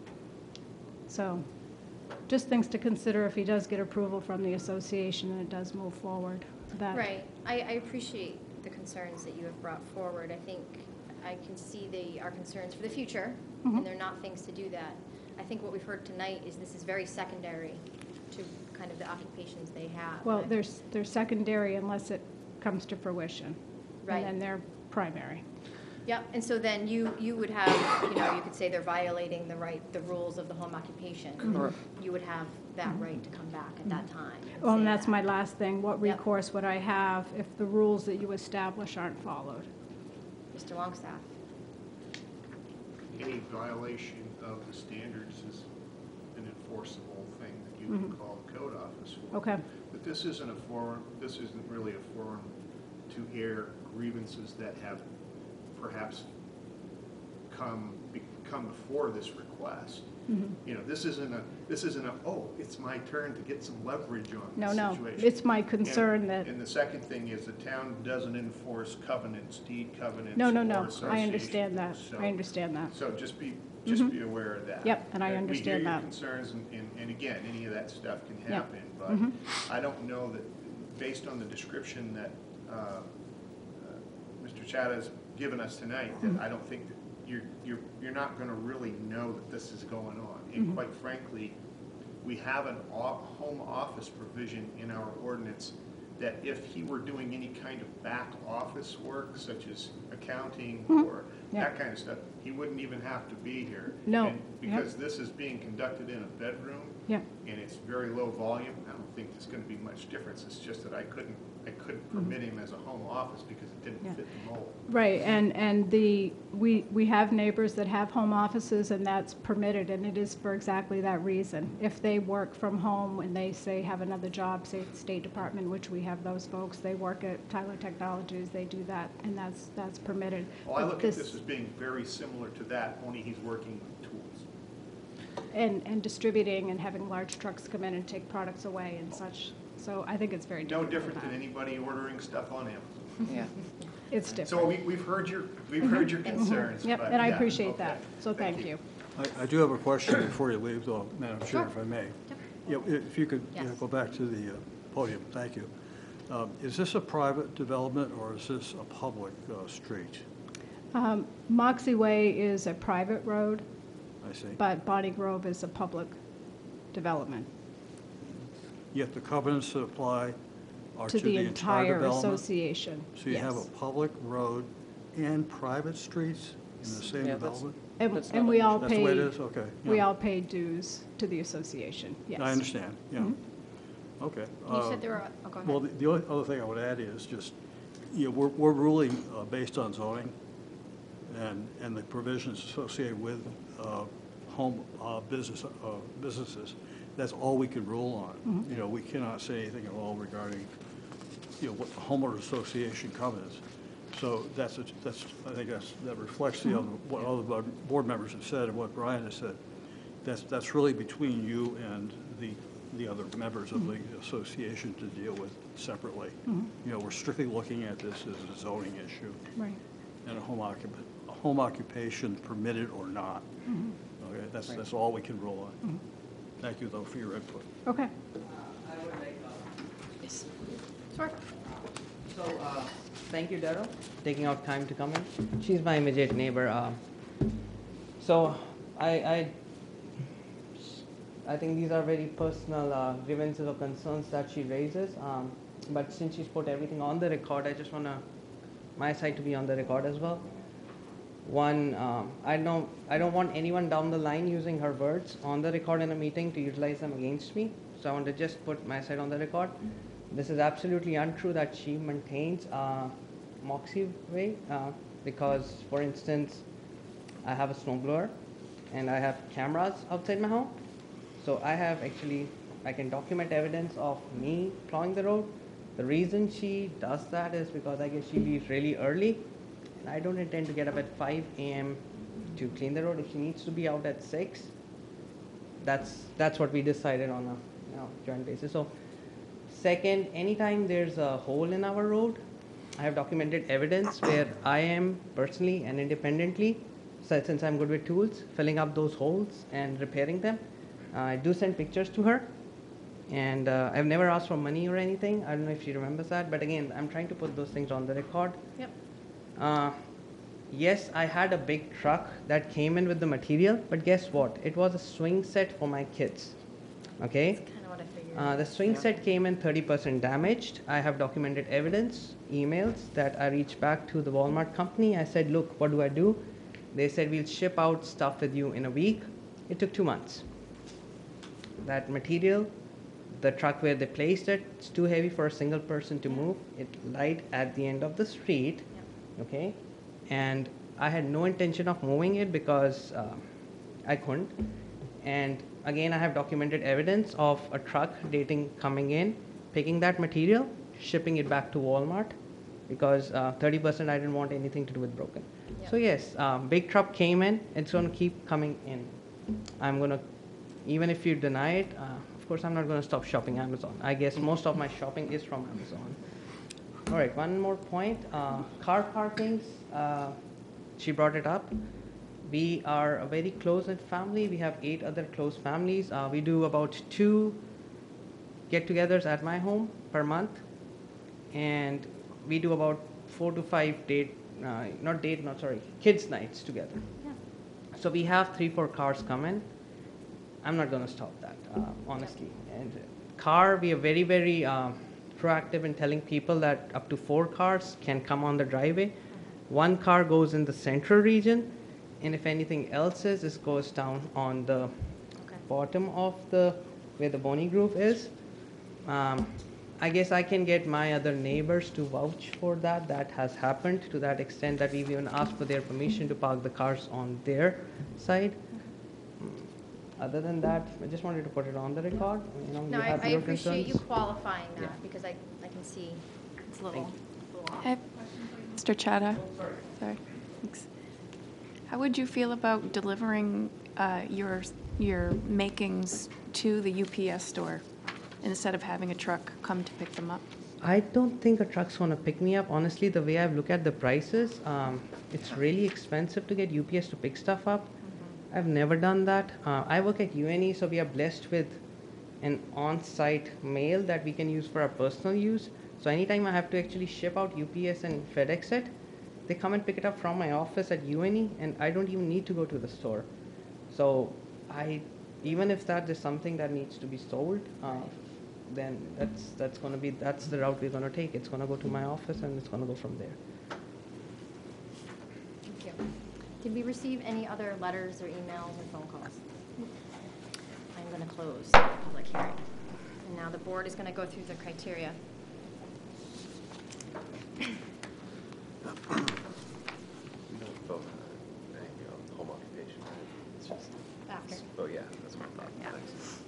So, just things to consider if he does get approval from the association and it does move forward, that. right. I, I appreciate the concerns that you have brought forward. I think I can see they are concerns for the future, Mhm. and they're not things to do that. I think what we've heard tonight is this is very secondary to kind of the occupations they have. Well, And I- there's, they're secondary unless it comes to fruition. Right. And then they're primary. Yep, and so then you, you would have, you know, you could say they're violating the right, the rules of the home occupation. Correct. You would have that right to come back at that time. Well, say and that's that. my last thing. What Yep. recourse would I have if the rules that you establish aren't followed? Mr. Longstaff? Any violation of the standards is an enforceable thing that you can Mhm. call the code office for. Okay, But this isn't a forum, this isn't really a forum to air grievances that have perhaps come, be- come before this request. Mhm. You know, this isn't a, this isn't a, oh, it's my turn to get some leverage on no, this no, situation. it's my And- concern that, And the second thing is the town doesn't enforce covenants, deed covenants. no, no, no, I understand that. So- I understand that. So just be, just Mhm. be aware of that. Yep, and I understand We that. concerns, and, and- and again, any of that stuff can Yep. happen, but Mhm. I don't know that, based on the description that uh, uh, Mr. Chad has given us tonight, Mm-hmm. that I don't think that you're, you're, you're not gonna really know that this is going on. And quite frankly, we have an au- home office provision in our ordinance that if he were doing any kind of back office work, such as accounting Mhm. or Yeah. that kind of stuff, he wouldn't even have to be here. No. And. Because this is being conducted in a bedroom, Yeah, and it's very low volume, I don't think there's gonna be much difference. It's just that I couldn't, I couldn't permit him as a home office because it Mm-hmm. Yeah. didn't fit the mold. right, and, and the, we, we have neighbors that have home offices, and that's permitted, and it is for exactly that reason. If they work from home and they say have another job, say at the State Department, which we have those folks, they work at Tyler Technologies, they do that, and that's, that's permitted. Well, I But look at this as being very similar to that, only he's working with tools. And, and distributing and having large trucks come in and take products away and such. So I think it's very No different. different than anybody ordering stuff on Amazon. Yeah. It's So different. we, we've heard your, we've heard your concerns, Yep, but and I yeah, appreciate okay. that. So thank you. I, I do have a question before you leave, though, Madam Chair, if I may. Yep. Yeah, If you could you know, Yes. go back to the uh, podium, thank you. Um, Is this a private development, or is this a public uh, street? Um, Moxie Way is a private road, I see. but Bonnie Grove is a public development Yet the covenants that apply are to the entire development? association. So you have a Yes. public road and private streets in the same Yeah, that's- development? And, That's and we all That's the way it pay, is, okay. we yeah. all pay dues to the association, yes. I understand, yeah. Mhm. Okay. You uh, said there were, oh, go Well, ahead. the the only other thing I would add is just, you know, we're, we're ruling uh, based on zoning and, and the provisions associated with uh, home uh, business, uh, businesses. That's all we can rule on. Mm-hmm. You know, we cannot say anything at all regarding, you know, what the homeowner association comments. So that's, a- that's, I think that's, that reflects the other, what mm-hmm. all the board members have said and what Brian has said. That's, that's really between you and the, the other members of the mm-hmm. association to deal with separately. You know, we're strictly looking at this as a zoning issue Right. and a home occupa, a home occupation permitted or not. Okay, that's, that's all we can rule on. Thank you, though, for your input. Okay. I would like, uh, Sure. So, uh, thank you, Daryl, taking out time to come in. She's my immediate neighbor. Uh, so, I, I, I think these are very personal uh, grievances or concerns that she raises. Um, but since she's put everything on the record, I just want to my side to be on the record as well. One, um, I don't, I don't want anyone down the line using her words on the record in a meeting to utilize them against me. So I want to just put my side on the record. This is absolutely untrue that she maintains uh, Moxie Way uh, because, for instance, I have a snowblower and I have cameras outside my home. So I have actually, I can document evidence of me plowing the road. The reason she does that is because I guess she leaves really early I don't intend to get up at 5 a.m. to clean the road. If she needs to be out at 6, that's, that's what we decided on a you know, joint basis. So second, anytime there's a hole in our road, I have documented evidence where I am personally and independently, so since I'm good with tools, filling up those holes and repairing them. Uh, I do send pictures to her, and uh, I've never asked for money or anything. I don't know if she remembers that, but again, I'm trying to put those things on the record. Yep. Uh, yes, I had a big truck that came in with the material, but guess what? It was a swing set for my kids. Okay? That's kind of what I figured. Uh, the swing Yeah. set came in 30% damaged. I have documented evidence, emails that I reached back to the Walmart company. I said, look, what do I do? They said, we'll ship out stuff with you in a week. It took two months. That material, the truck where they placed it, it's too heavy for a single person to move. It lied at the end of the street, okay? And I had no intention of moving it because uh, I couldn't. And again, I have documented evidence of a truck dating coming in, picking that material, shipping it back to Walmart because uh, 30% I didn't want anything to do with broken. So yes, um, big truck came in. It's going to keep coming in. I'm going to, even if you deny it, uh, of course I'm not going to stop shopping Amazon. I guess most of my shopping is from Amazon. All right, one more point. Uh, car parkings. Uh, she brought it up. We are a very close-knit family. We have eight other close families. Uh, we do about two get-togethers at my home per month, and we do about four to five date, uh, not date, not sorry, kids' nights together. Yeah. So we have three, four cars coming. I'm not going to stop that, uh, honestly. And car, we are very, very uh, proactive in telling people that up to four cars can come on the driveway. One car goes in the central region, and if anything else is, it goes down on the Okay. bottom of the where the Bonnie Grove is. Um, I guess I can get my other neighbors to vouch for that. That has happened to that extent that we've even asked for their permission to park the cars on their side. Other than that, I just wanted to put it on the record. You know, No, you I, have I your appreciate you concerns. qualifying Yeah. that, because I, I can see it's a little, Thank little off. I have- Mr. Chada? Sorry. Thanks. How would you feel about delivering uh, your, your makings to the UPS store instead of having a truck come to pick them up? I don't think a truck's gonna pick me up. Honestly, the way I've looked at the prices, um, it's really expensive to get UPS to pick stuff up. I've never done that. Uh, I work at UNE, so we are blessed with an on-site mail that we can use for our personal use. So anytime I have to actually ship out UPS and FedEx it, they come and pick it up from my office at UNE, and I don't even need to go to the store. So I, even if that is something that needs to be sold, uh, then that's that's going to be that's the route we're going to take. It's going to go to my office, and it's going to go from there. Thank you. Did we receive any other letters or emails or phone calls? I'm going to close the public hearing. And now the board is going to go through the criteria. We don't vote on any, home occupation, right? It's just, After. oh, yeah, that's what I thought, Yeah. thanks.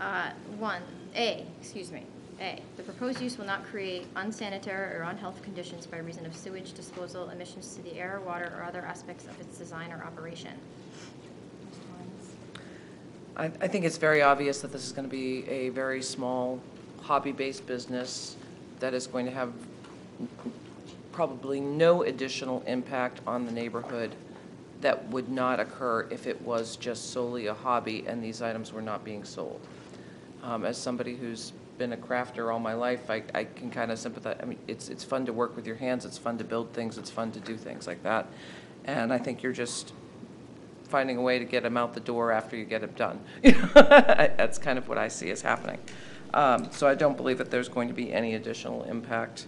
Uh, One, A, excuse me, A, the proposed use will not create unsanitary or unhealthy conditions by reason of sewage disposal, emissions to the air, water, or other aspects of its design or operation. I, I think it's very obvious that this is going to be a very small, hobby-based business that is going to have probably no additional impact on the neighborhood that would not occur if it was just solely a hobby and these items were not being sold. Um, As somebody who's been a crafter all my life, I, I can kind of sympathize, I mean, it's, it's fun to work with your hands, it's fun to build things, it's fun to do things like that. And I think you're just finding a way to get them out the door after you get them done. That's kind of what I see as happening. Um, So I don't believe that there's going to be any additional impact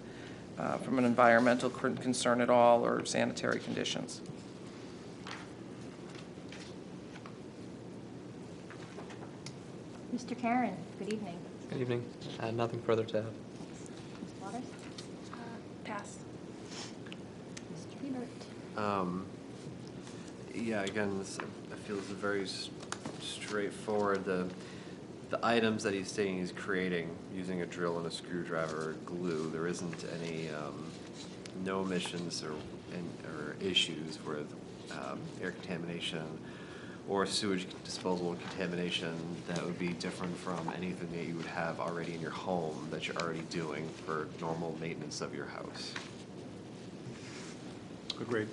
uh, from an environmental con- concern at all or sanitary conditions. Mr. Karen, good evening. Good evening. Uh, Nothing further to add. Ms. Waters? Pass. Mr. Hebert? Um, Yeah, again, this, I feel this is very s- straightforward. The, the items that he's saying he's creating using a drill and a screwdriver or glue, there isn't any, um, no emissions or, and- or issues with um, air contamination or sewage disposal and contamination that would be different from anything that you would have already in your home that you're already doing for normal maintenance of your house. Agreed.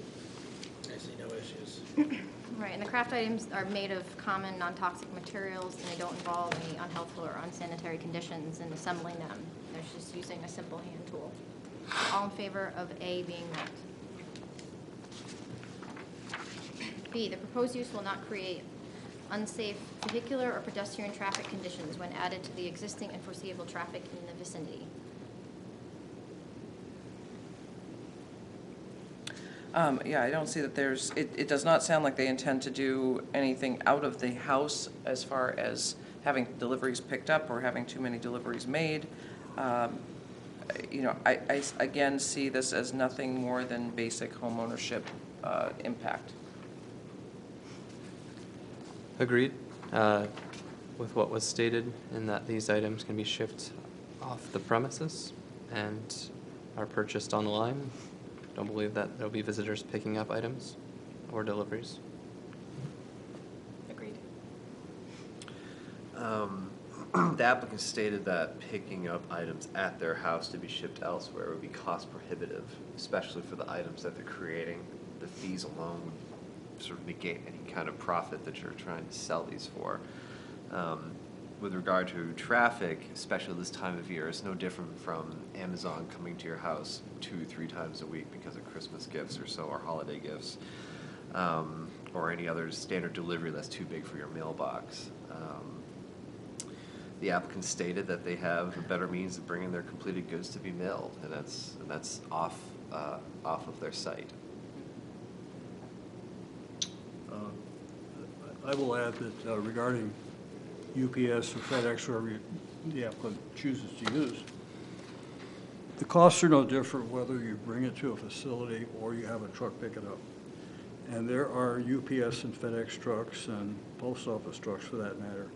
I see no issues. Right, and the craft items are made of common, non-toxic materials, and they don't involve any unhealthful or unsanitary conditions in assembling them. They're just using a simple hand tool. All in favor of A being met? B, the proposed use will not create unsafe vehicular or pedestrian traffic conditions when added to the existing and foreseeable traffic in the vicinity. Um, Yeah, I don't see that there's, it, it does not sound like they intend to do anything out of the house as far as having deliveries picked up or having too many deliveries made. Um, You know, I, I again see this as nothing more than basic homeownership uh, impact. Agreed uh, with what was stated in that these items can be shipped off the premises and are purchased online. Don't believe that there'll be visitors picking up items or deliveries. Agreed. Um, The applicant stated that picking up items at their house to be shipped elsewhere would be cost prohibitive, especially for the items that they're creating. The fees alone would sort of negate any kind of profit that you're trying to sell these for. Um, With regard to traffic, especially this time of year, it's no different from Amazon coming to your house two, three times a week because of Christmas gifts or so, or holiday gifts, um, or any other standard delivery that's too big for your mailbox. Um, the applicant stated that they have a better means of bringing their completed goods to be mailed, and that's, and that's off, uh, off of their site. Uh, I will add that uh, regarding UPS or FedEx, whoever you- the applicant chooses to use, the costs are no different whether you bring it to a facility or you have a truck pick it up. And there are UPS and FedEx trucks and post office trucks, for that matter,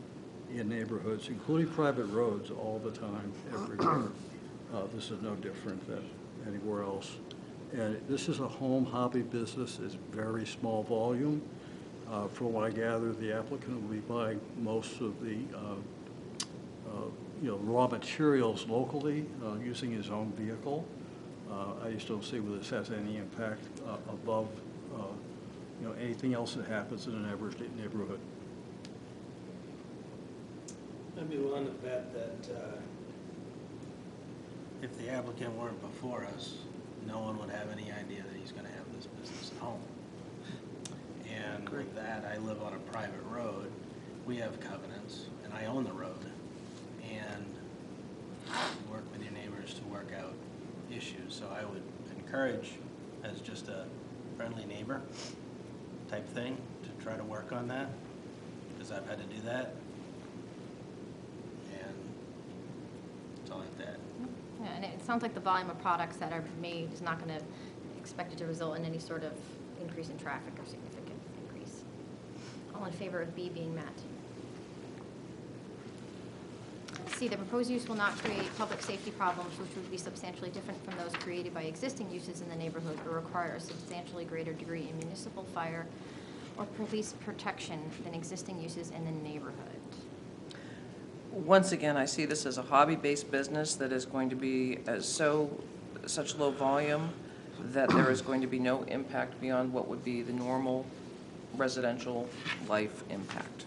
in neighborhoods, including private roads, all the time, everywhere. Uh, This is no different than anywhere else. And this is a home hobby business, it's very small volume. Uh, From what I gather, the applicant will be buying most of the, uh, uh, you know, raw materials locally, uh, using his own vehicle. I just don't see whether this has any impact above, you know, anything else that happens in an average neighborhood. I'd be willing to bet that uh, if the applicant weren't before us, no one would have any idea that he's gonna have this business at home. And with that, I live on a private road, we have covenants, and I own the road. And you work with your neighbors to work out issues, so I would encourage, as just a friendly neighbor type thing, to try to work on that, because I've had to do that. And that's all to add. Yeah, and it sounds like the volume of products that are made is not going to, expected to result in any sort of increase in traffic or significant. All in favor of B being met? C, the proposed use will not create public safety problems which would be substantially different from those created by existing uses in the neighborhood or require a substantially greater degree in municipal fire or police protection than existing uses in the neighborhood. Once again, I see this as a hobby-based business that is going to be so, such low volume that there is going to be no impact beyond what would be the normal residential life impact.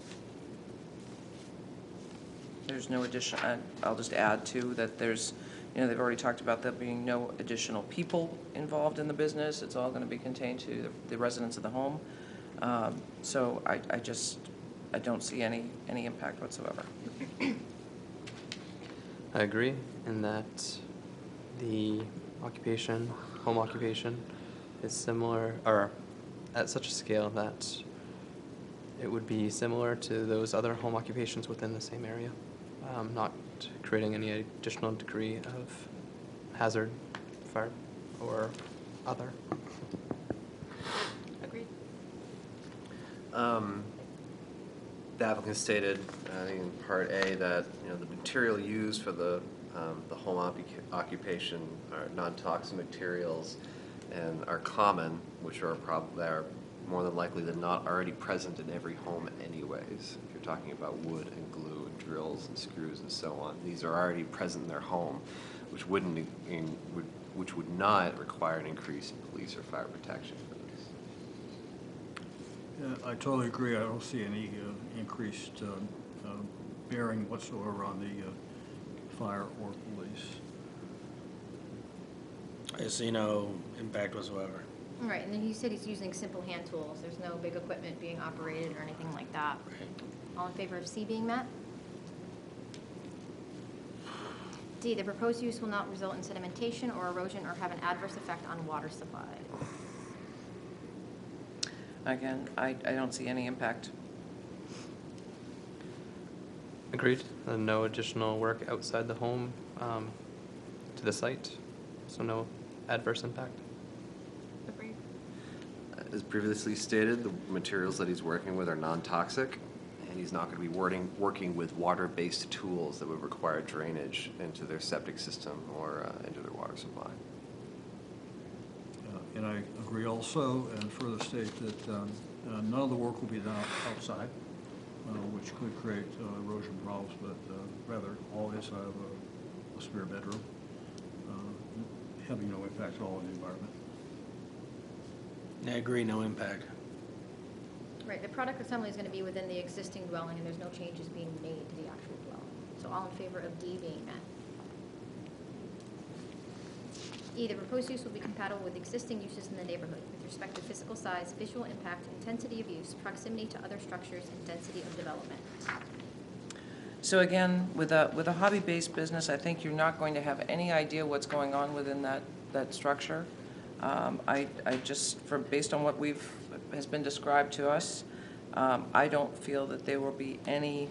There's no addition, I'll just add too, that there's, you know, they've already talked about there being no additional people involved in the business. It's all going to be contained to the- the residents of the home. Um, So I, I just, I don't see any, any impact whatsoever. I agree in that the occupation, home occupation, is similar, or at such a scale that it would be similar to those other home occupations within the same area, um, not creating any additional degree of hazard, fire, or other. Agreed. Um, The applicant stated, I think in part A, that, you know, the material used for the, um, the home occup- occupation are non-toxic materials and are common, which are prob, that are more than likely than not already present in every home anyways. If you're talking about wood and glue and drills and screws and so on, these are already present in their home, which wouldn't, in- would, which would not require an increase in police or fire protection for this. Yeah, I totally agree. I don't see any uh, increased um, um, bearing whatsoever on the uh, fire or police. I see no impact whatsoever. Right, and then he said he's using simple hand tools. There's no big equipment being operated or anything like that. All in favor of C being met? D, the proposed use will not result in sedimentation or erosion or have an adverse effect on water supply. Again, I, I don't see any impact. Agreed. And no additional work outside the home um, to the site, so no adverse impact. Agreed. As previously stated, the materials that he's working with are non-toxic, and he's not going to be working, working with water-based tools that would require drainage into their septic system or uh, into their water supply. Uh, And I agree also, and further state that um, uh, none of the work will be done outside, uh, which could create uh, erosion problems, but uh, rather all inside of a- a spare bedroom, uh, having no impact at all on the environment. I agree, no impact. Right, the product assembly is going to be within the existing dwelling, and there's no changes being made to the actual dwelling. So all in favor of D being met? E, the proposed use will be compatible with existing uses in the neighborhood with respect to physical size, visual impact, intensity of use, proximity to other structures, and density of development. So again, with a, with a hobby-based business, I think you're not going to have any idea what's going on within that, that structure. Um, I, I just, from, based on what we've, has been described to us, um, I don't feel that there will be any,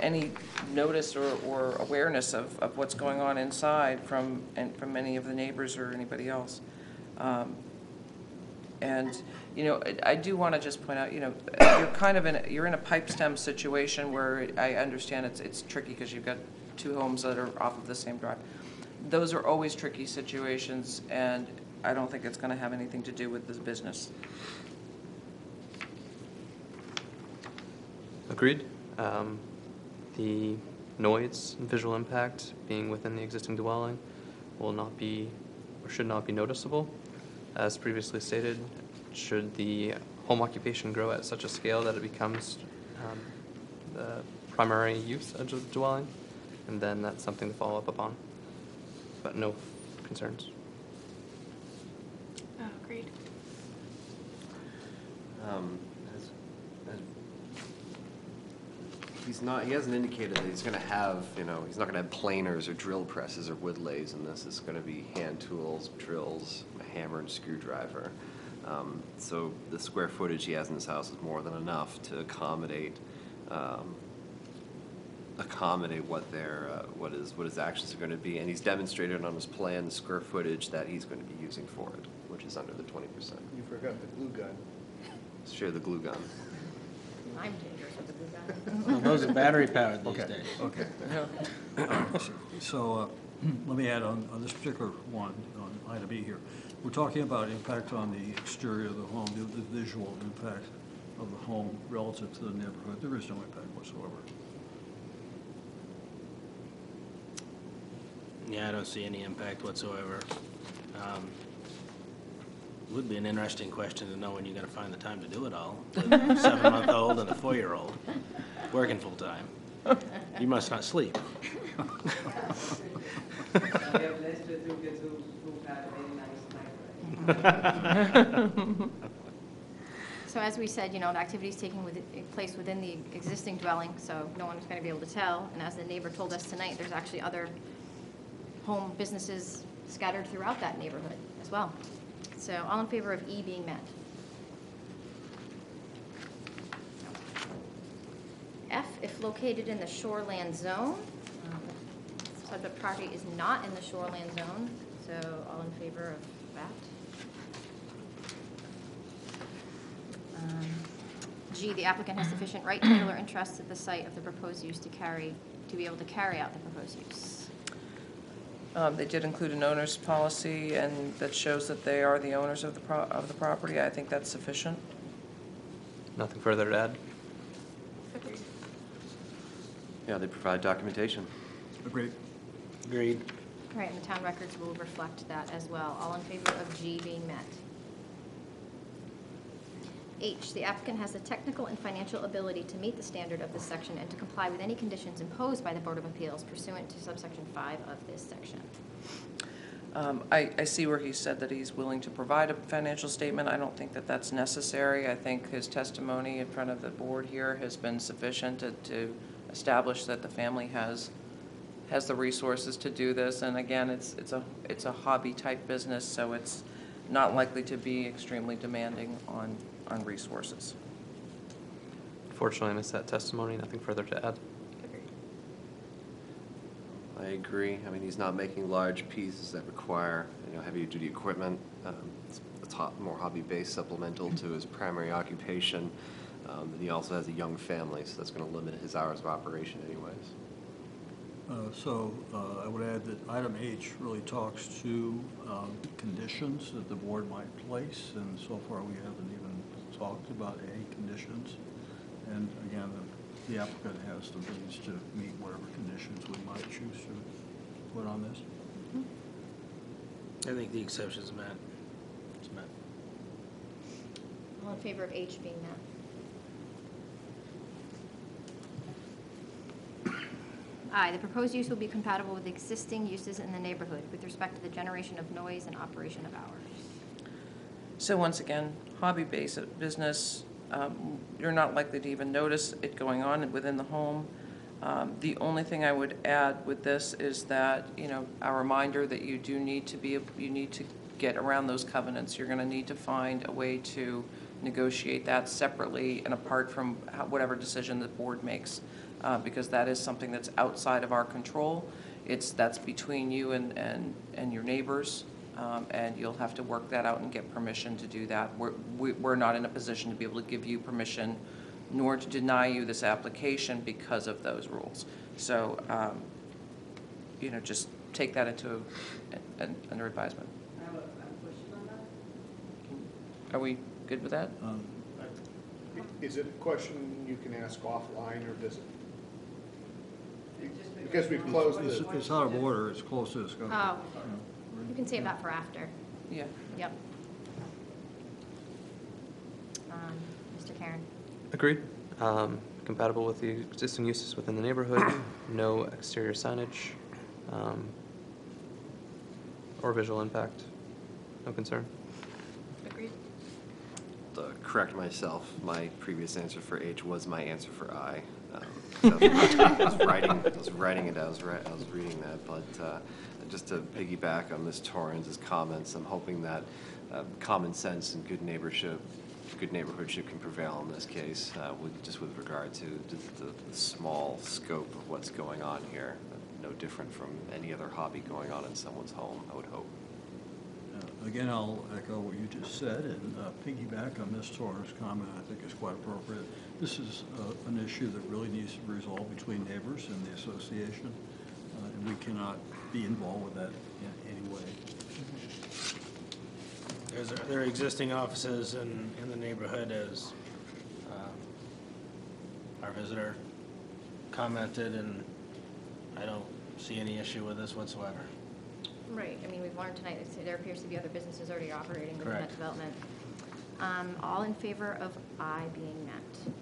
any notice or, or awareness of, of what's going on inside from, and from any of the neighbors or anybody else. Um, and, you know, I- do want to just point out, you know, you're kind of in, a- you're in a pipe stem situation where I understand it's, it's tricky because you've got two homes that are off of the same drive. Those are always tricky situations, and I don't think it's going to have anything to do with this business. Agreed. Um, The noise and visual impact being within the existing dwelling will not be, or should not be noticeable. As previously stated, should the home occupation grow at such a scale that it becomes um, the primary use of the dwelling, and then that's something to follow up upon. But no concerns. Oh, agreed. Um, as- as- He's not, he hasn't indicated that he's gonna have, you know, he's not gonna have planers or drill presses or wood lathes in this. It's gonna be hand tools, drills, a hammer and screwdriver. Um, So the square footage he has in his house is more than enough to accommodate, um, accommodate what their, uh, what his, what his actions are gonna be. And he's demonstrated on his plan the square footage that he's gonna be using for it, which is under the twenty percent. You forgot the glue gun. Share the glue gun. I'm dangerous with the blue Well. Those are battery powered these Okay, days. okay. Uh, So, uh, let me add on, on this particular one, on item E here, we're talking about impact on the exterior of the home, the the visual impact of the home relative to the neighborhood. There is no impact whatsoever. Yeah, I don't see any impact whatsoever. Um, Would be an interesting question to know when you're gonna find the time to do it all. Seven-month-old and a four-year-old, working full-time. You must not sleep. So as we said, you know, the activity's taking with- place within the existing dwelling, so no one's going to be able to tell. And as the neighbor told us tonight, there's actually other home businesses scattered throughout that neighborhood as well. So all in favor of E being met? F, if located in the shoreland zone. Um, Subject property is not in the shoreland zone, so all in favor of that? Um, G, the applicant has sufficient right, title, or interest at the site of the proposed use to carry, to be able to carry out the proposed use. Um, They did include an owner's policy, and that shows that they are the owners of the, pro- of the property. I think that's sufficient. Nothing further to add? Yeah, they provide documentation. Agreed. Agreed. All right, and the town records will reflect that as well. All in favor of G being met? H, the applicant has the technical and financial ability to meet the standard of this section and to comply with any conditions imposed by the Board of Appeals pursuant to subsection 5 of this section. Um, I, I see where he said that he's willing to provide a financial statement. I don't think that that's necessary. I think his testimony in front of the board here has been sufficient to, to establish that the family has, has the resources to do this. And again, it's, it's a, it's a hobby-type business, so it's not likely to be extremely demanding on, on resources. Fortunately, I missed that testimony. Nothing further to add. I agree. I mean, he's not making large pieces that require, you know, heavy-duty equipment. Um, It's it's ho- more hobby-based supplemental to his primary occupation. Um, And he also has a young family, so that's going to limit his hours of operation anyways. Uh, So uh, I would add that item H really talks to um, conditions that the board might place, and so far we haven't even talked about any conditions. And again, the- the applicant has the means to meet whatever conditions we might choose to put on this. I think the exception's met. It's met. All in favor of H being met? I, the proposed use will be compatible with existing uses in the neighborhood with respect to the generation of noise and operation of hours. So once again, hobby-based business, um, you're not likely to even notice it going on within the home. Um, The only thing I would add with this is that, you know, a reminder that you do need to be, you need to get around those covenants. You're going to need to find a way to negotiate that separately and apart from whatever decision the board makes, uh, because that is something that's outside of our control. It's, that's between you and, and, and your neighbors um, and you'll have to work that out and get permission to do that. We're, we- we're not in a position to be able to give you permission, nor to deny you this application because of those rules. So, um, you know, just take that into, an- under advisement. I have a, I have a question on that. Are we good with that? Um, Is it a question you can ask offline, or does it? Because we've closed It's the, it's out of order, it's close to discussion. Oh, you can save that for after. Yeah. Yep. Um, Mr. Karen? Agreed. Um, Compatible with the existing uses within the neighborhood, no exterior signage, um, or visual impact. No concern. Agreed. To correct myself, my previous answer for H was my answer for I. Um, so I was writing, I was writing it, I was, ri- I was reading that, but uh, just to piggyback on Ms. Torrens's comments, I'm hoping that uh, common sense and good neighborship, good neighborhoodship can prevail in this case, uh, with, just with regard to the, the the small scope of what's going on here. No different from any other hobby going on in someone's home, I would hope. Uh, Again, I'll echo what you just said and uh, piggyback on Ms. Torres' comment, I think is quite appropriate. This is uh, an issue that really needs to be resolved between neighbors and the association, uh, and we cannot be involved with that in any way. There's, there are existing offices in, in the neighborhood as uh, our visitor commented, and I don't see any issue with this whatsoever. Right, I mean, we've learned tonight that there appears to be other businesses already operating within that Correct. development. Um, All in favor of I being met?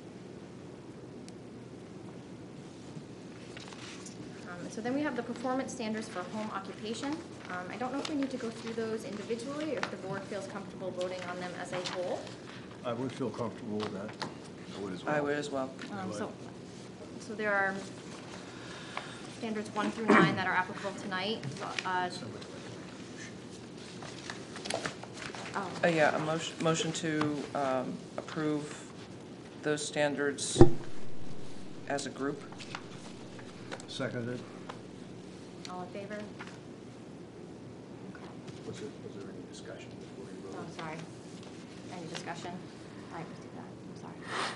Um, So then we have the performance standards for home occupation. Um, I don't know if we need to go through those individually, or if the board feels comfortable voting on them as a whole. I would feel comfortable with that. I would as I would as well. Um, So, so there are standards one through nine that are applicable tonight. Uh, oh. Uh, yeah, a motion, motion to um, approve those standards as a group. Seconded. All in favor? Was it, was there any discussion before you Oh, voted? sorry. Any discussion? All right, let's do that. I'm sorry.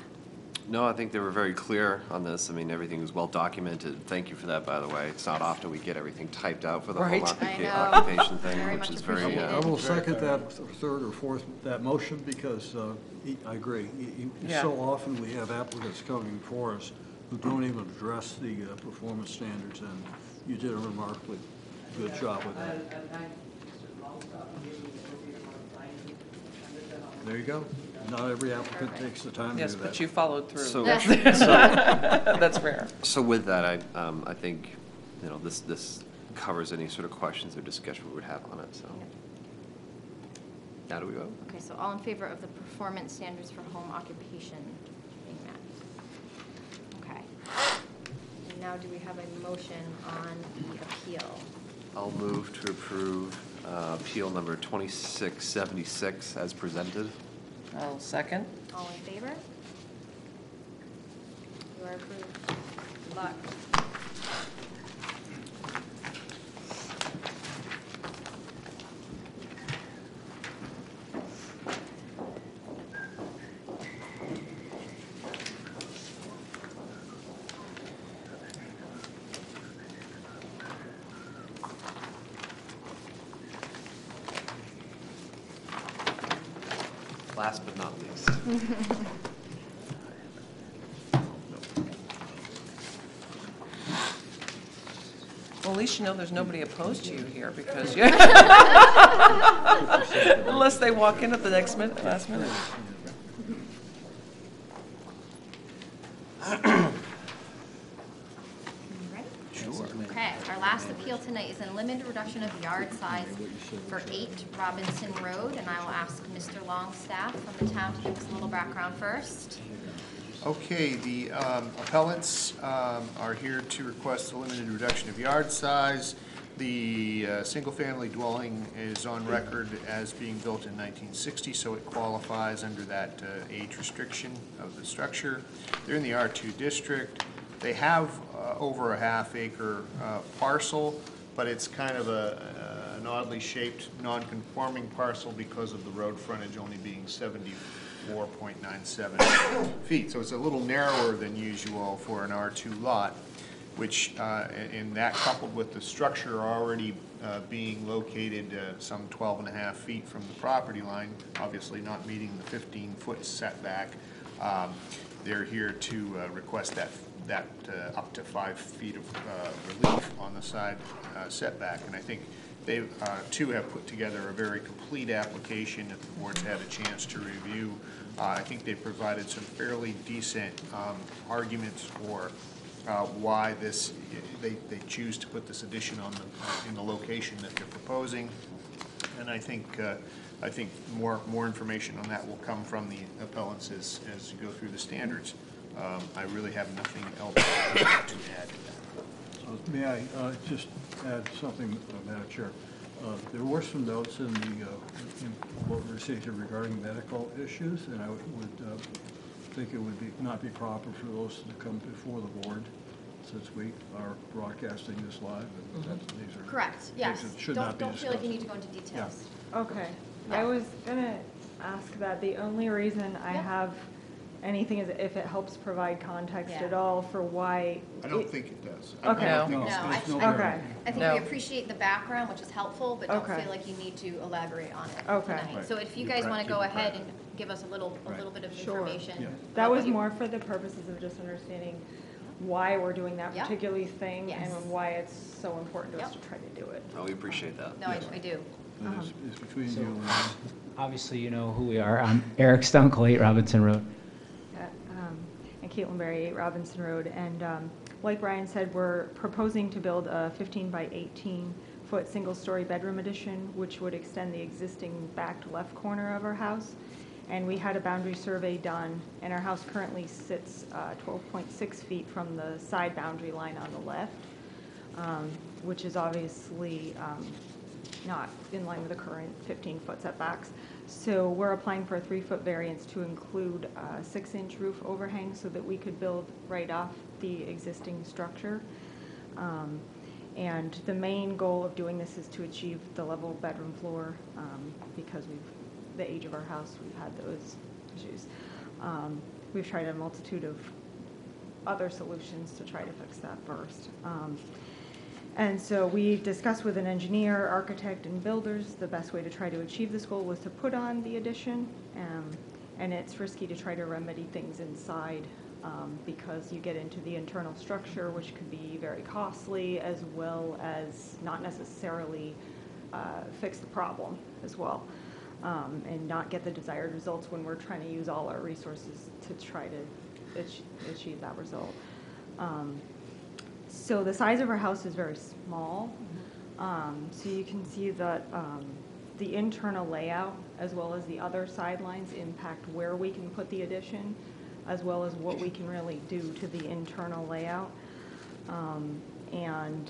No, I think they were very clear on this. I mean, everything was well documented. Thank you for that, by the way. It's not often we get everything typed out for the home Right. I occupa- know. occupation thing, Very which is very, appreciated. I uh, will second that th- third or fourth, that motion, because uh, he- I agree. He- he- Yeah. So often we have applicants coming before us who don't even address the uh, performance standards, and you did a remarkably good job with that. There you go. Not every applicant takes the time to do that. Yes, but you followed through. So- That's rare. So with that, I, um, I think, you know, this, this covers any sort of questions or discussion we would have on it, so. Now do we vote? Okay, so all in favor of the performance standards for home occupation being met? Okay. And now do we have a motion on the appeal? I'll move to approve uh, appeal number 2676 as presented. I'll second. All in favor? You are approved. Good luck. Last but not least. Well, at least you know there's nobody opposed to you here, because you, unless they walk in at the next minute, last minute. Sure. Okay, our last appeal tonight is a limited reduction of yard size for 8 Robinson Road, and I will ask Mr. Longstaff from the town to give us a little background first. Okay, the um, appellants um, are here to request a limited reduction of yard size. The uh, single-family dwelling is on record as being built in 1960, so it qualifies under that uh, age restriction of the structure. They're in the R2 district. They have uh, over a half-acre uh, parcel, but it's kind of a uh, an oddly shaped, non-conforming parcel because of the road frontage only being 74.97 feet. So it's a little narrower than usual for an R2 lot, which, uh, and that coupled with the structure already uh, being located uh, some 12 and a half feet from the property line, obviously not meeting the 15-foot setback, um, they're here to uh, request that, that uh, up to five feet of uh, relief on the side uh, setback. And I think they, uh, too, have put together a very complete application that the board's had a chance to review. Uh, I think they provided some fairly decent um, arguments for uh, why this, they, they choose to put this addition on the, in the location that they're proposing. And I think, uh, I think more, more information on that will come from the appellants as, as you go through the standards. Um, I really have nothing else to add to that. May I uh, just add something, uh, Madam Chair? Uh, There were some notes in the, uh, in what we received here regarding medical issues, and I would uh, think it would be, not be proper for those to come before the board since we are broadcasting this live, and that's, these are. Correct, yes. things that Should Don't- not be Don't feel like you need to go into details. Okay. Yeah. I was gonna ask that, the only reason I Yeah. have anything is if it helps provide context Yeah. at all for why. I don't it- think it does. I- I Okay. don't think No, it's- I, there's no I- bearing. I think No. we appreciate the background, which is helpful, but don't Okay. feel like you need to elaborate on it Okay. tonight. Right. So if you You guys want to you go can ahead practice. and give us a little, a Right. little bit of Sure. information. Yeah. That about was what you- more for the purposes of just understanding why we're doing that Yeah. particular thing Yes. and why it's so important to us to Yep. try to do it. Oh, we appreciate that. No, I, I do. But It's uh-huh. it's between So- you and. Obviously, you know who we are. I'm Eric Stunkel, 8 Robinson Road. Yeah, um, Caitlin Berry, Robinson Road. And um, like Brian said, we're proposing to build a 15 by 18-foot single-story bedroom addition, which would extend the existing back left corner of our house. And we had a boundary survey done, and our house currently sits uh, 12.6 feet from the side boundary line on the left, um, which is obviously um, not in line with the current 15-foot setbacks. So we're applying for a three-foot variance to include a six-inch roof overhang so that we could build right off the existing structure. Um, And the main goal of doing this is to achieve the level bedroom floor um, because we've, the age of our house, we've had those issues. Um, We've tried a multitude of other solutions to try to fix that first. Um, and so we discussed with an engineer, architect, and builders, the best way to try to achieve this goal was to put on the addition. um, And it's risky to try to remedy things inside um, because you get into the internal structure, which could be very costly, as well as not necessarily uh, fix the problem as well. um, And not get the desired results when we're trying to use all our resources to try to ach- achieve that result. Um, so the size of our house is very small. Um, So you can see that um, the internal layout, as well as the other sidelines, impact where we can put the addition, as well as what we can really do to the internal layout. Um, And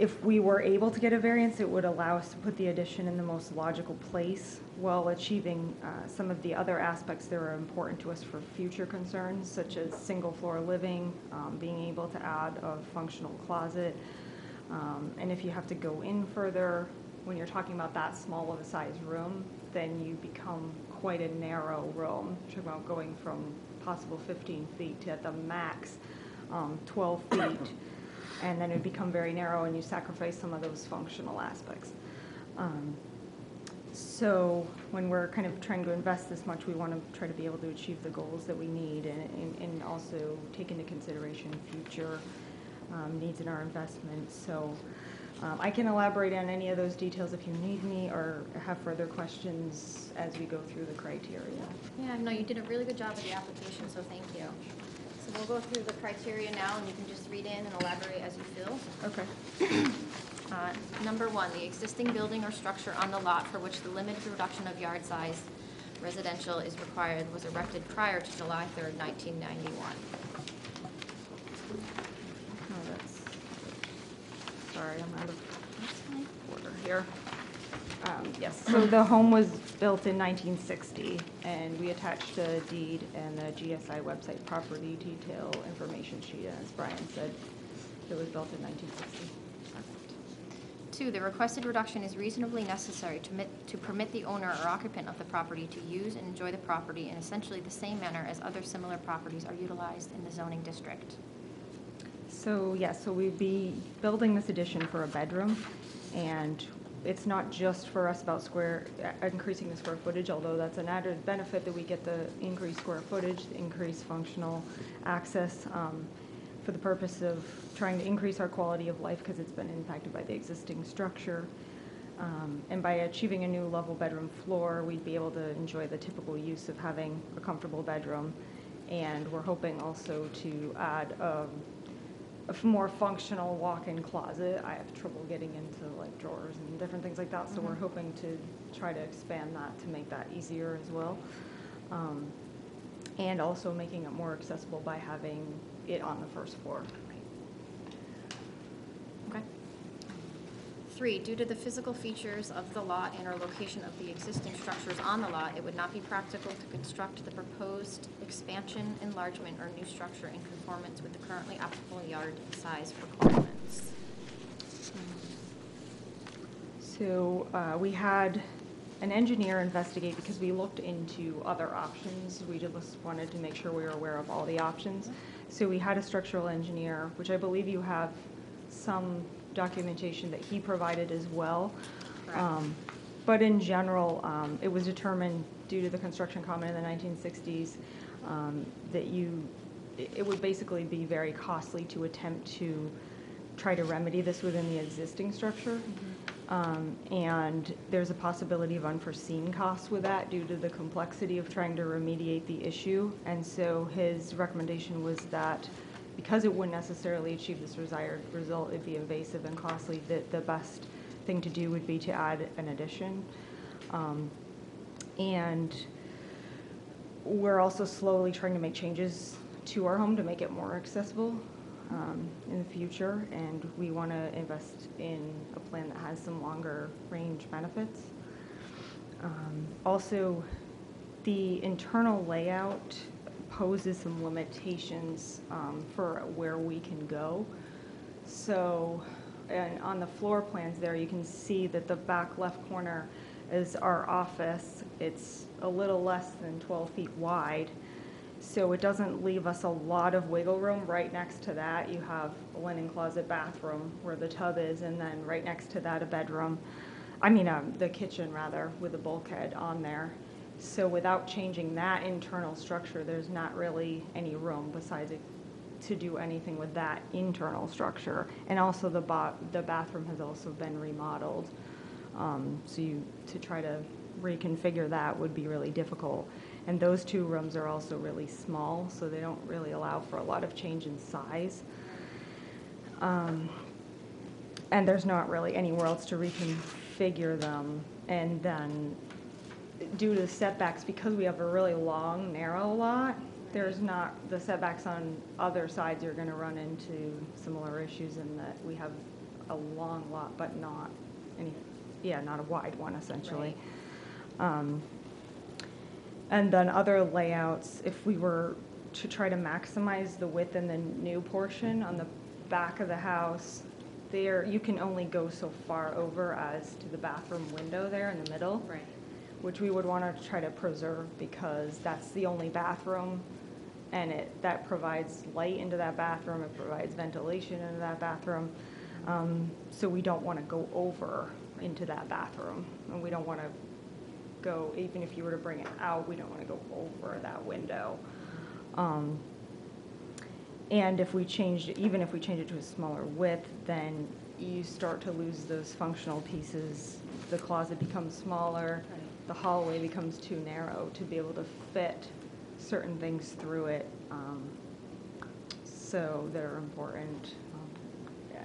if we were able to get a variance, it would allow us to put the addition in the most logical place while achieving uh, some of the other aspects that are important to us for future concerns, such as single-floor living, um, being able to add a functional closet. Um, And if you have to go in further, when you're talking about that small of a size room, then you become quite a narrow room. Talk about going from possible 15 feet to at the max um, 12 feet and then it would become very narrow and you sacrifice some of those functional aspects. Um, So when we're kind of trying to invest this much, we want to try to be able to achieve the goals that we need and, and- and also take into consideration future um, needs in our investments. So um, I can elaborate on any of those details if you need me or have further questions as we go through the criteria. Yeah, no, you did a really good job with the application, so thank you. We'll go through the criteria now, and you can just read in and elaborate as you feel. Okay. Uh, Number one, the existing building or structure on the lot for which the limited reduction of yard size residential is required was erected prior to July 3rd, 1991. No, that's, sorry, I'm out of my order here. Um, Yes, so the home was built in 1960, and we attached a deed and the GSI website property detail information sheet, and as Brian said, it was built in 1960. Two, the requested reduction is reasonably necessary to mit- to permit the owner or occupant of the property to use and enjoy the property in essentially the same manner as other similar properties are utilized in the zoning district. So, yes, so we'd be building this addition for a bedroom, and it's not just for us about square, uh, increasing the square footage, although that's an added benefit that we get the increased square footage, the increased functional access, um, for the purpose of trying to increase our quality of life because it's been impacted by the existing structure. Um, And by achieving a new level bedroom floor, we'd be able to enjoy the typical use of having a comfortable bedroom. And we're hoping also to add um, a more functional walk-in closet. I have trouble getting into like drawers and different things like that, so we're Mhm. hoping to try to expand that to make that easier as well. Um, And also making it more accessible by having it on the first floor. Three, due to the physical features of the lot and or location of the existing structures on the lot, it would not be practical to construct the proposed expansion, enlargement, or new structure in conformance with the currently applicable yard size requirements. So uh, we had an engineer investigate because we looked into other options. We just wanted to make sure we were aware of all the options. So we had a structural engineer, which I believe you have some documentation that he provided as well. Um, But in general, um, it was determined due to the construction comment in the 1960s um, that you, it it would basically be very costly to attempt to try to remedy this within the existing structure. Um, And there's a possibility of unforeseen costs with that due to the complexity of trying to remediate the issue. And so his recommendation was that because it wouldn't necessarily achieve this desired result, it'd be invasive and costly, that the best thing to do would be to add an addition. Um, And we're also slowly trying to make changes to our home to make it more accessible um, in the future, and we want to invest in a plan that has some longer range benefits. Um, Also, the internal layout poses some limitations um, for where we can go. So, and on the floor plans there, you can see that the back left corner is our office. It's a little less than 12 feet wide. So it doesn't leave us a lot of wiggle room. Right next to that, you have a linen closet bathroom where the tub is, and then right next to that, a bedroom. I mean, um, the kitchen rather, with a bulkhead on there. So without changing that internal structure, there's not really any room besides it to do anything with that internal structure. And also the ba- the bathroom has also been remodeled. Um, so you, to try to reconfigure that would be really difficult. And those two rooms are also really small, so they don't really allow for a lot of change in size. Um, and there's not really anywhere else to reconfigure them. And then due to setbacks, because we have a really long, narrow lot, there's not, the setbacks on other sides are gonna run into similar issues in that we have a long lot, but not any, yeah, not a wide one essentially. Um, And then other layouts, if we were to try to maximize the width in the new portion on the back of the house, there, you can only go so far over as to the bathroom window there in the middle. Right. Which we would want to try to preserve because that's the only bathroom and it, that provides light into that bathroom, it provides ventilation into that bathroom. Um, So we don't want to go over into that bathroom and we don't want to go, even if you were to bring it out, we don't want to go over that window. Um, And if we changed, it- even if we change it to a smaller width, then you start to lose those functional pieces. The closet becomes smaller, the hallway becomes too narrow to be able to fit certain things through it. um, So that are important. Um, Yeah.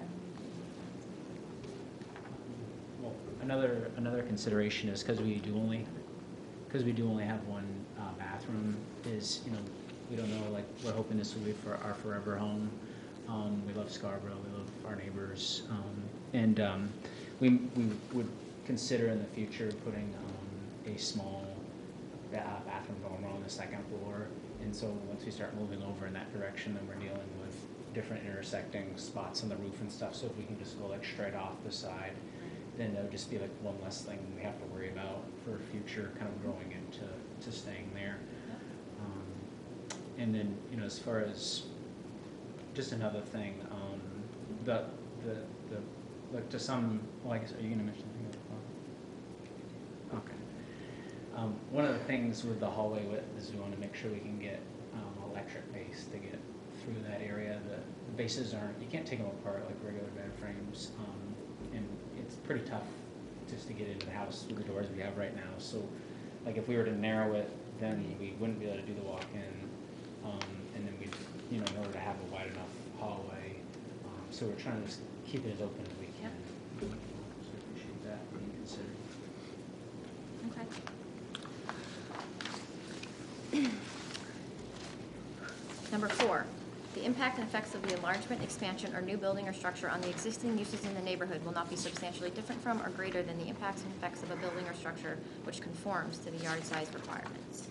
Well, another, another consideration is because we do only, because we do only have one uh, bathroom, is, you know, we don't know, like, we're hoping this will be for our forever home. Um, We love Scarborough, we love our neighbors, um, and um, we, we would consider in the future putting a small ba- bathroom dormer on the second floor. And so once we start moving over in that direction, then we're dealing with different intersecting spots on the roof and stuff. So if we can just go like straight off the side, then that would just be like one less thing we have to worry about for future kind of growing into, to staying there. Um, And then, you know, as far as, just another thing, um, the, the, the, like to some, guess, are you gonna mention something? Okay. Um, one of the things with the hallway width is we wanna make sure we can get, um, electric base to get through that area. The the bases aren't, you can't take them apart like regular bed frames, um, and it's pretty tough just to get into the house with the doors we have right now. So, like, if we were to narrow it, then we wouldn't be able to do the walk-in, um, and then we'd, you know, in order to have a wide enough hallway. Um, so we're trying to just keep it as open as we can. So I appreciate that being considered. Okay. Number four, the The impact and effects of the enlargement, expansion, or new building or structure on the existing uses in the neighborhood will not be substantially different from or greater than the impacts and effects of a building or structure which conforms to the yard size requirements.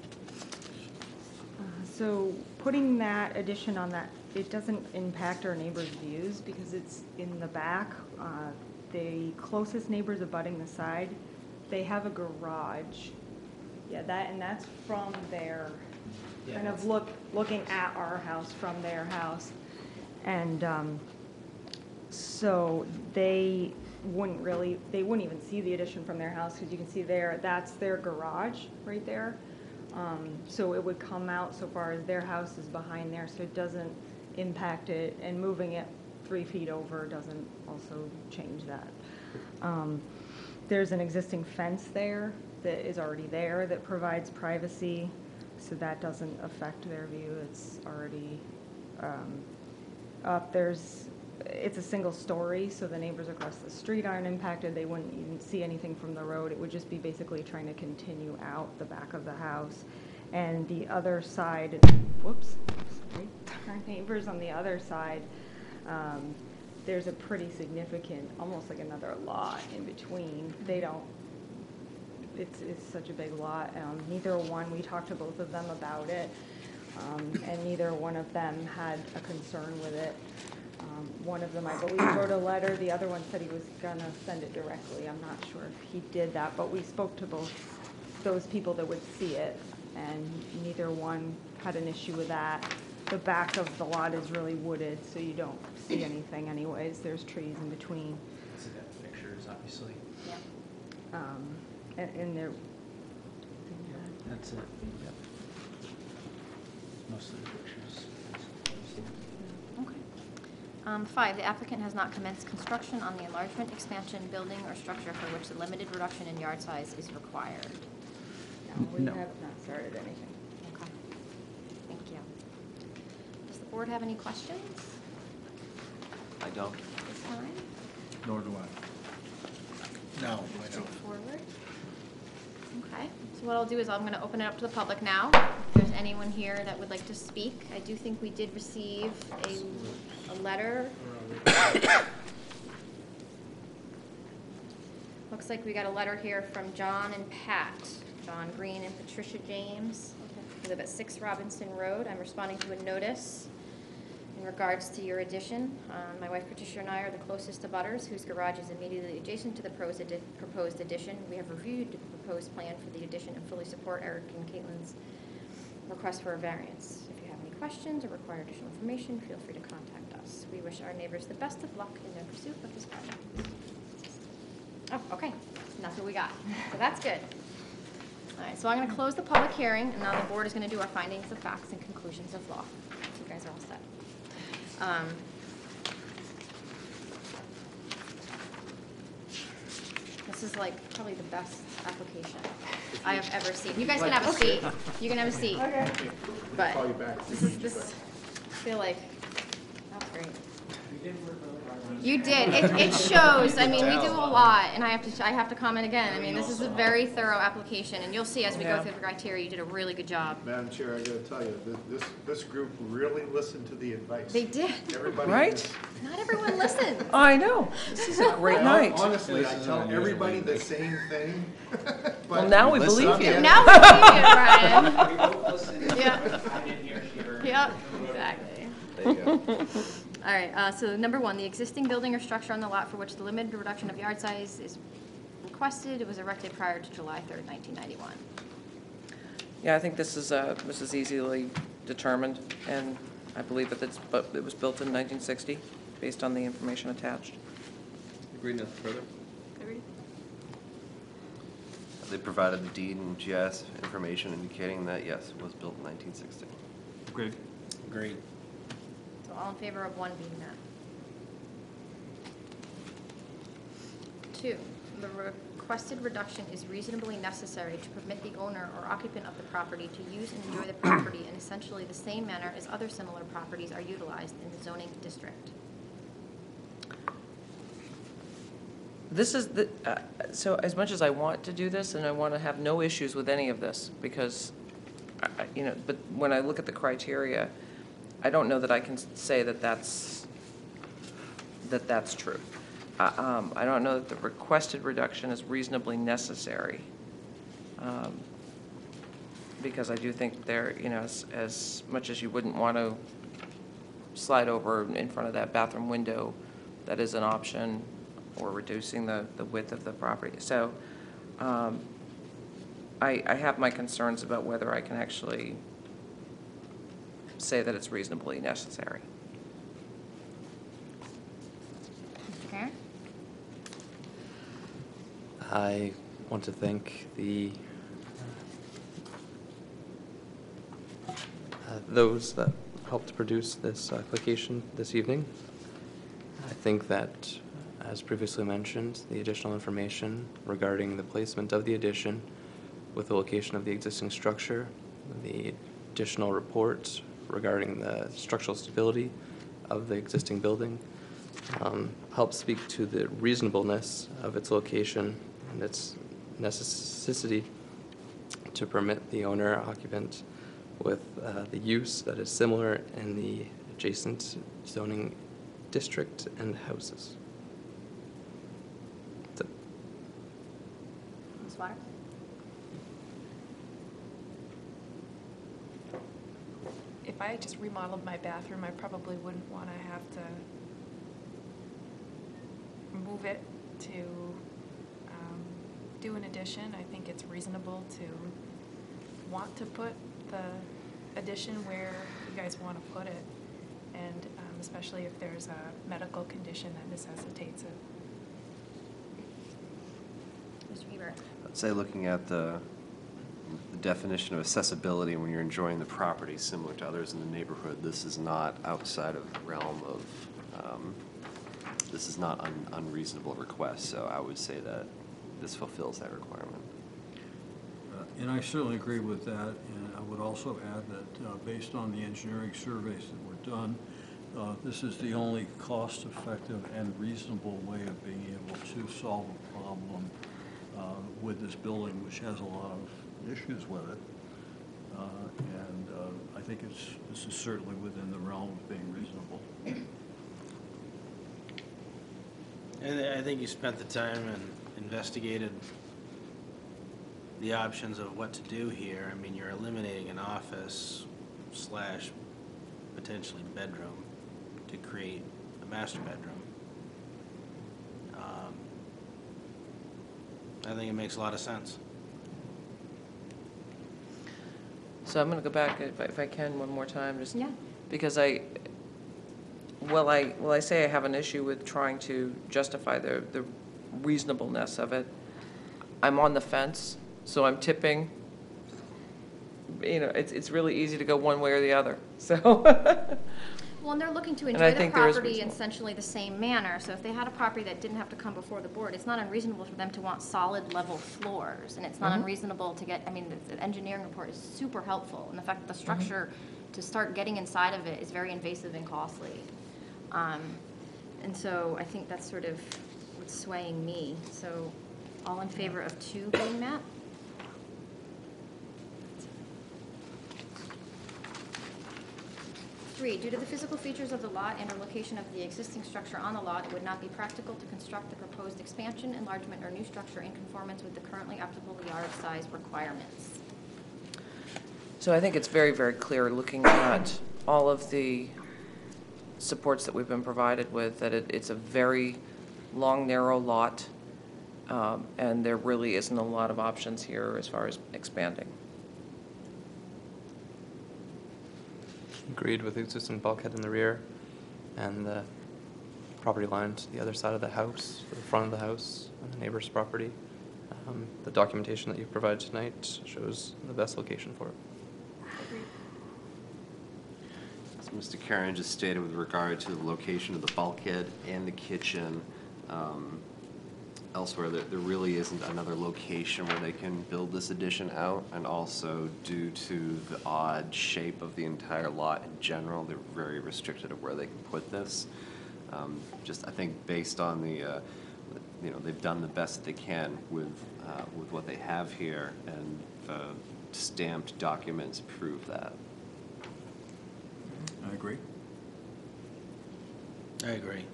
Uh, So putting that addition on that, it doesn't impact our neighbors' views because it's in the back. Uh, The closest neighbors abutting the side, they have a garage. Yeah, that, and that's from their, Yeah, kind of that's- look, looking at our house from their house. And um, so they wouldn't really, they wouldn't even see the addition from their house because you can see there, that's their garage right there. Um, So it would come out so far as their house is behind there, so it doesn't impact it. And moving it three feet over doesn't also change that. Um, There's an existing fence there that is already there that provides privacy, so that doesn't affect their view. It's already um, up. There's, it's a single story, so the neighbors across the street aren't impacted. They wouldn't even see anything from the road. It would just be basically trying to continue out the back of the house. And the other side, whoops, sorry, our neighbors on the other side, um, there's a pretty significant, almost like another lot in between. They don't, it's, it's such a big lot. Um, Neither one, we talked to both of them about it, um, and neither one of them had a concern with it. Um, One of them, I believe, wrote a letter, the other one said he was gonna send it directly. I'm not sure if he did that, but we spoke to both those people that would see it, and neither one had an issue with that. The back of the lot is really wooded, so you don't see anything anyways. There's trees in between. See that in pictures, obviously. Um, And and there, That's it. Yep. Most of the pictures. Okay. Um, Five, the applicant has not commenced construction on the enlargement, expansion, building, or structure for which the limited reduction in yard size is required. no, we No. have not started anything. Okay. Thank you. Does the board have any questions I don't. this time? Nor do I. No, I don't. Straightforward. Okay, so what I'll do is I'm gonna open it up to the public now. If there's anyone here that would like to speak, I do think we did receive a, a letter. Looks like we got a letter here from John and Pat, John Green and Patricia James. Who live at Six Robinson Road. I'm responding to a notice in regards to your addition. Uh, My wife Patricia and I are the closest abutters, whose garage is immediately adjacent to the pros- addi- proposed addition. We have reviewed proposed plan for the addition and fully support Eric and Caitlin's request for a variance. If you have any questions or require additional information, feel free to contact us. We wish our neighbors the best of luck in their pursuit of this project. Oh, okay, that's what we got. So that's good. All right, so I'm going to close the public hearing, and now the board is going to do our findings of facts and conclusions of law. So you guys are all set. Um, is like probably the best application I have ever seen. You guys can have a seat. You can have a seat. Okay. But Call you back. this is, this, I feel like. You did. It, it shows. I mean, we do a lot, and I have to, I have to comment again. I mean, this is a very thorough application, and you'll see as we go through the criteria, you did a really good job. Madam Chair, I gotta tell you, th- this, this group really listened to the advice. They did. Everybody Right? is- Not everyone listens. I know. This is a great Well, night. Honestly, I tell everybody the same thing. Well, now we Listen. believe you. Now we believe you, Brian. Yep. I didn't hear, she heard. Yep, exactly. There you go. All right, uh, so number one, the existing building or structure on the lot for which the limited reduction of yard size is requested, it was erected prior to July 3rd, 1991. Yeah, I think this is, uh, this is easily determined, and I believe that it's, but it was built in 1960, based on the information attached. Agreed, nothing further? Agreed? They provided the deed and GIS information indicating that, yes, it was built in 1960? Agreed. Agreed. All in favor of one being met? Two, the requested reduction is reasonably necessary to permit the owner or occupant of the property to use and enjoy the property in essentially the same manner as other similar properties are utilized in the zoning district. This is, the uh, so as much as I want to do this, and I want to have no issues with any of this, because, I- you know, but when I look at the criteria, I don't know that I can say that that's, that that's true. Uh, um, I don't know that the requested reduction is reasonably necessary. Um, Because I do think there, you know, as, as much as you wouldn't want to slide over in front of that bathroom window, that is an option, or reducing the, the width of the property. So, um, I, I have my concerns about whether I can actually say that it's reasonably necessary. Mr. I want to thank the, uh, those that helped produce this application this evening. I think that, as previously mentioned, the additional information regarding the placement of the addition with the location of the existing structure, the additional report regarding the structural stability of the existing building, um, helps speak to the reasonableness of its location and its necessity to permit the owner occupant with uh, the use that is similar in the adjacent zoning district and houses. That's it. Ms. Waters? If I just remodeled my bathroom, I probably wouldn't want to have to move it to um, do an addition. I think it's reasonable to want to put the addition where you guys want to put it, and um, especially if there's a medical condition that necessitates it. Mr. Hebert? I'd say looking at the the definition of accessibility when you're enjoying the property, similar to others in the neighborhood, this is not outside of the realm of, um, this is not un- unreasonable request, so I would say that this fulfills that requirement. Uh, And I certainly agree with that, and I would also add that, uh, based on the engineering surveys that were done, uh, this is the only cost-effective and reasonable way of being able to solve a problem uh, with this building, which has a lot of issues with it. Uh, And uh, I think it's, this is certainly within the realm of being reasonable. And I think you spent the time and investigated the options of what to do here. I mean, you're eliminating an office slash potentially bedroom to create a master bedroom. Um, I think it makes a lot of sense. So I'm going to go back, if I- if I can, one more time, just Yeah. because I, well, I, well, I say I have an issue with trying to justify the, the reasonableness of it. I'm on the fence, so I'm tipping. You know, it's, it's really easy to go one way or the other, so. Well, and they're looking to I enjoy the think there is property in reasonable. essentially the same manner. So if they had a property that didn't have to come before the board, it's not unreasonable for them to want solid level floors. And it's not Mhm. unreasonable to get, I mean, the- the engineering report is super helpful. And the fact that the Mm-hmm. structure, to start getting inside of it is very invasive and costly. Um, And so I think that's sort of what's swaying me. So all in favor of two being met? Due to the physical features of the lot and or location of the existing structure on the lot, it would not be practical to construct the proposed expansion, enlargement, or new structure in conformance with the currently applicable yard size requirements. So I think it's very, very clear, looking at all of the supports that we've been provided with, that it, it's a very long, narrow lot, um, and there really isn't a lot of options here as far as expanding. Agreed with existing bulkhead in the rear and the property line to the other side of the house, the front of the house, on the neighbor's property. Um, The documentation that you've provided tonight shows the best location for it. Mr. Karen just stated with regard to the location of the bulkhead and the kitchen, um, elsewhere, there, there really isn't another location where they can build this addition out. And also, due to the odd shape of the entire lot in general, they're very restricted of where they can put this. Um, Just, I think, based on the, uh, you know, they've done the best they can with, uh, with what they have here, and the stamped documents prove that. I agree. I agree.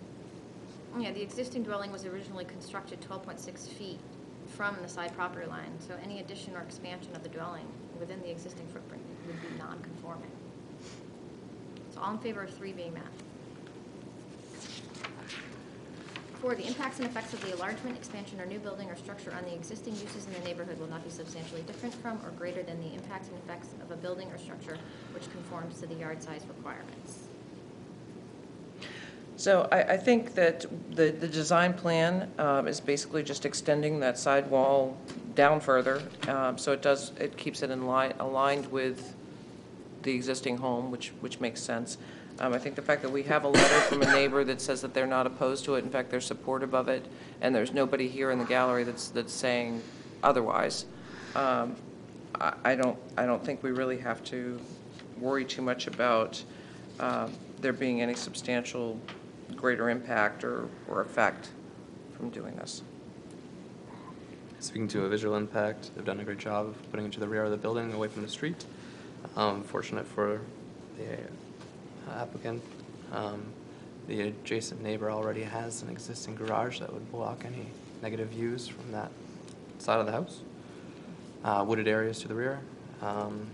Yeah, the existing dwelling was originally constructed 12.6 feet from the side property line, so any addition or expansion of the dwelling within the existing footprint would be non-conforming. So all in favor of three being met. Four, the impacts and effects of the enlargement, expansion, or new building or structure on the existing uses in the neighborhood will not be substantially different from or greater than the impacts and effects of a building or structure which conforms to the yard size requirements. So I, I think that the, the design plan um, is basically just extending that side wall down further. Um, So it does, it keeps it in line, aligned with the existing home, which, which makes sense. Um, I think the fact that we have a letter from a neighbor that says that they're not opposed to it, in fact, they're supportive of it, and there's nobody here in the gallery that's, that's saying otherwise. Um, I, I don't, I don't think we really have to worry too much about um, there being any substantial greater impact or, or effect from doing this. Speaking to a visual impact, they've done a great job of putting it to the rear of the building, away from the street. Um, Fortunate for the applicant, um, the adjacent neighbor already has an existing garage that would block any negative views from that side of the house. Uh, Wooded areas to the rear. Um,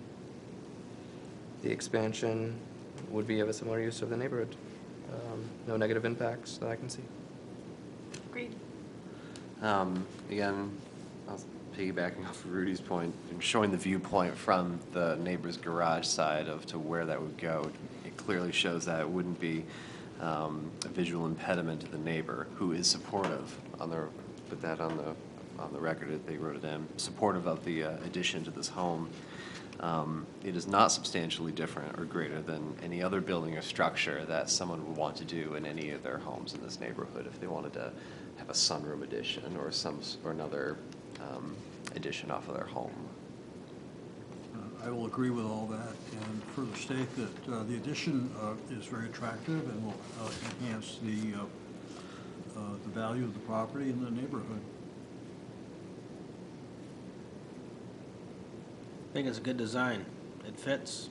The expansion would be of a similar use of the neighborhood. No negative impacts that I can see. Agreed. Um, Again, I was piggybacking off of Rudy's point, and showing the viewpoint from the neighbor's garage side of to where that would go, it clearly shows that it wouldn't be um, a visual impediment to the neighbor, who is supportive on the, put that on the, on the record, that they wrote it in, supportive of the uh, addition to this home. Um, It is not substantially different or greater than any other building or structure that someone would want to do in any of their homes in this neighborhood if they wanted to have a sunroom addition or some, or another um, addition off of their home. I will agree with all that and further state that uh, the addition uh, is very attractive and will uh, enhance the, uh, uh, the value of the property in the neighborhood. Think it's a good design. It fits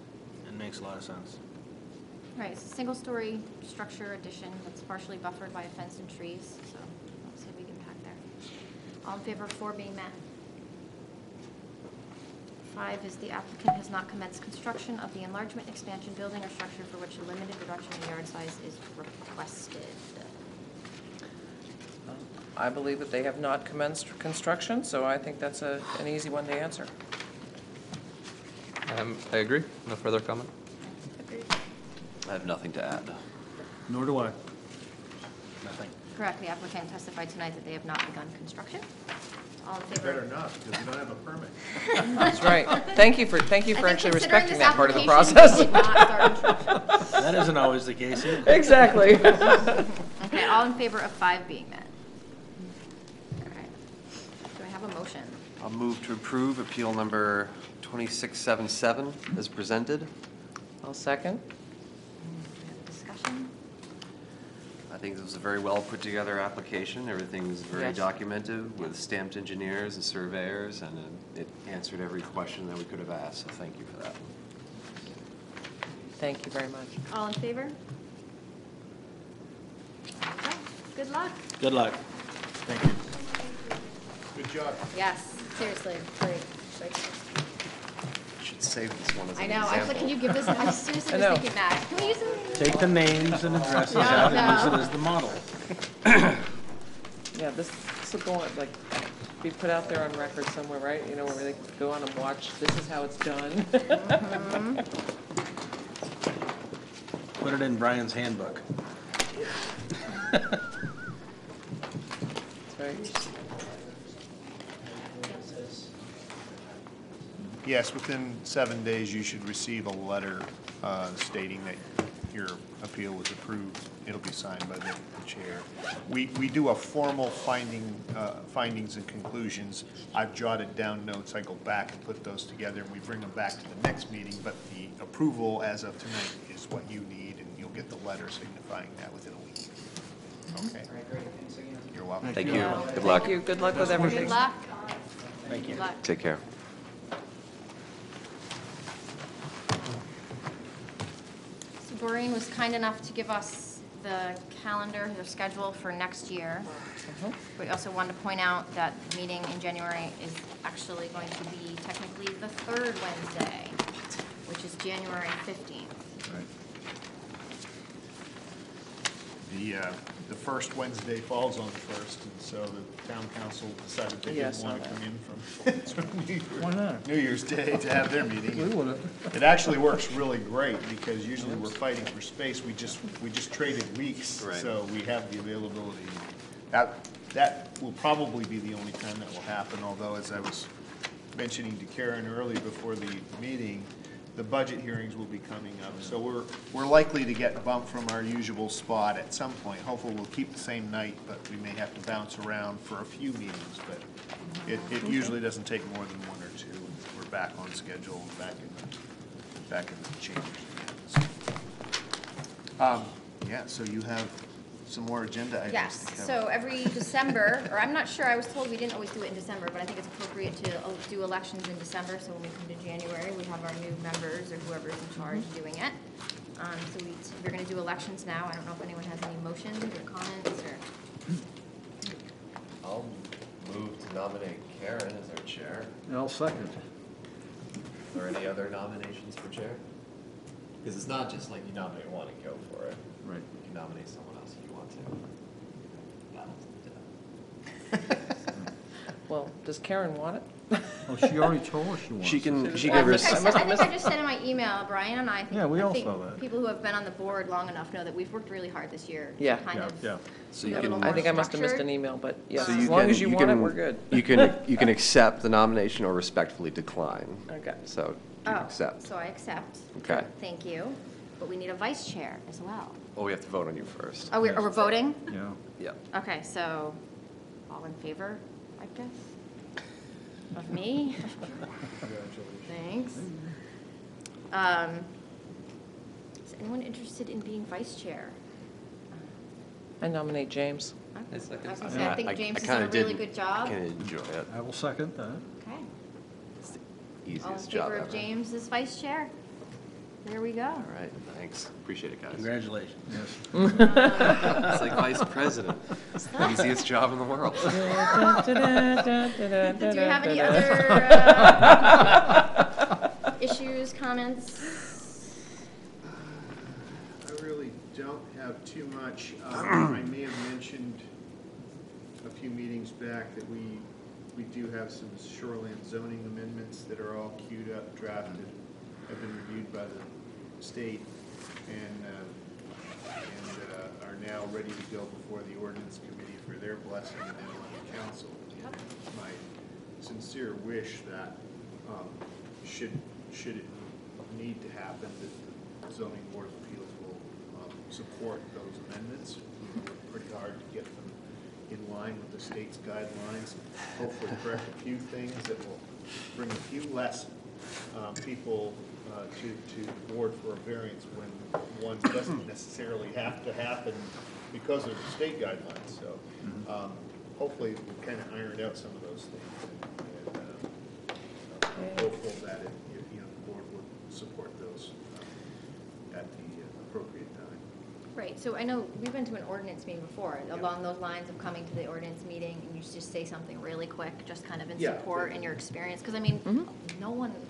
and makes a lot of sense. Right, it's a single-story structure addition that's partially buffered by a fence and trees, so let's see if we can pack there. All in favor of four being met? Five is the applicant has not commenced construction of the enlargement, expansion, building, or structure for which a limited reduction in yard size is requested. I believe that they have not commenced construction, so I think that's a, an easy one to answer. Um, I agree. No further comment. I have nothing to add. Nor do I. Nothing. Correct, the applicant testified tonight that they have not begun construction. All in favor? Better not, because we don't have a permit. That's right. Thank you for, thank you I for think actually considering respecting this that part of the application, process. we did not start construction. That isn't always the case either. Exactly. Okay, all in favor of five being met? Okay. Do I have a motion? I'll move to approve appeal number 2677 as presented. I'll second. Discussion? I think this was a very well put together application. Everything is very Yes. documented with stamped engineers and surveyors, and it it answered every question that we could have asked, so thank you for that. Thank you very much. All in favor? Okay, Good luck. Good luck. Thank you. Good job. Yes, seriously, great. great. Should save this one as I an know, I was like, can example. you give this, I seriously I was know. thinking that. Can we use it? Take the names and addresses No, out and use it as the model. Yeah, this, this will go on, like, be put out there on record somewhere, right? You know, where they go on and watch, this is how it's done. Mm-hmm. Put it in Brian's handbook. That's right. Yes, within seven days, you should receive a letter uh, stating that your appeal was approved. It'll be signed by the the chair. We, we do a formal finding, uh, findings and conclusions. I've jotted down notes. I go back and put those together, and we bring them back to the next meeting. But the approval as of tonight is what you need, and you'll get the letter signifying that within a week. Okay? You're welcome. Thank you. Good luck. Thank you. Good luck with everything. Good luck. Thank you. Take care. Doreen was kind enough to give us the calendar, the schedule for next year. Uh-huh. We also wanted to point out that the meeting in January is actually going to be technically the third Wednesday, which is January 15th. The, uh, the first Wednesday falls on the first, and so the town council decided they Yeah, I didn't saw want to that. come in from New Year's- Why not? New Year's Day to have their meeting. We would've. It actually works really great, because usually we're fighting for space, we just, we just traded weeks, Right. so we have the availability. That, that will probably be the only time that will happen, although as I was mentioning to Karen early before the meeting, the budget hearings will be coming up, so we're, we're likely to get bumped from our usual spot at some point. Hopefully, we'll keep the same night, but we may have to bounce around for a few meetings, but it, it usually doesn't take more than one or two. We're back on schedule, back in the, back in the chambers again. so. Um, yeah, so you have some more agenda items Yes, to cover. so every December, or I'm not sure, I was told we didn't always do it in December, but I think it's appropriate to uh, do elections in December, so when we come to January, we have our new members or whoever's in charge doing it. Um, so we, we're gonna do elections now, I don't know if anyone has any motions or comments or, I'll move to nominate Karen as our chair. And I'll second. Are there any other nominations for chair? Because it's not just like you nominate one and go for it. Right. You can nominate someone else if you want to. Well, does Karen want it? Oh, she already told us she wants She it. can, she Well, I can, think I res- I think I just said in my email, Brian and I, I think, Yeah, we I all think saw that. people who have been on the board long enough know that we've worked really hard this year. to Yeah. Kind Yeah, of yeah. so you can. I think I must have missed an email, but yes, so as long can- as you want it, can- we're good. You can, you can accept the nomination or respectfully decline. Okay. So you Oh, accept. so I accept. Okay. Thank you, but we need a vice chair as well. Well, we have to vote on you first. Oh, we're, oh, we're voting? Yeah. Yeah. Okay, so, all in favor, I guess? Of me? Thanks. Um, is anyone interested in being vice chair? I nominate James. I was second. gonna say, I I- think James has done a really good job. Can enjoy it. I will second that. Okay. It's the All in easiest job favor ever. of James as vice chair? There we go. All right, thanks. Appreciate it, guys. Congratulations. Yes. It's like vice president. It's the easiest job in the world. Do we have any other uh, issues, comments? I really don't have too much. Um, I may have mentioned a few meetings back that we, we do have some shoreline zoning amendments that are all queued up, drafted, have been reviewed by the state, and, uh, and uh, are now ready to go before the ordinance committee for their blessing and then on the council. And My sincere wish that, um, should, should it need to happen, that the zoning board of appeals will um, support those amendments. We worked pretty hard to get them in line with the state's guidelines, hopefully correct a few things that will bring a few less um, people uh, to, to the board for a variance when one doesn't necessarily have to happen because of the state guidelines. So um, hopefully we kind of ironed out some of those things. and, and, uh, I'm Hopeful that it, you you know, the board would support those um, at the appropriate time. Right, so I know, we've been to an ordinance meeting before, along those lines of coming to the ordinance meeting, and you just say something really quick, just kind of in Yeah. support and your experience, because I mean, no one, not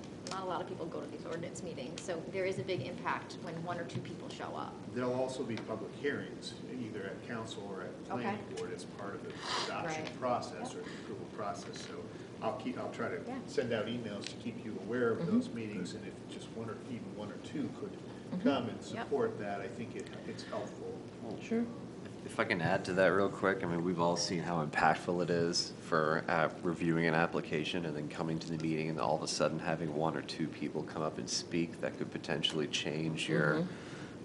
a lot of people go to these ordinance meetings, so there is a big impact when one or two people show up. There'll also be public hearings, either at council or at planning Okay. board as part of the adoption Right. process or the approval process. So I'll keep, I'll try to Yeah. send out emails to keep you aware of mm-hmm. those meetings, and if just one or, even one or two could mm-hmm. come and Yep. support that, I think it, it's helpful. Sure. If I can add to that real quick, I mean, we've all seen how impactful it is for uh, reviewing an application and then coming to the meeting and all of a sudden having one or two people come up and speak that could potentially change your Mhm.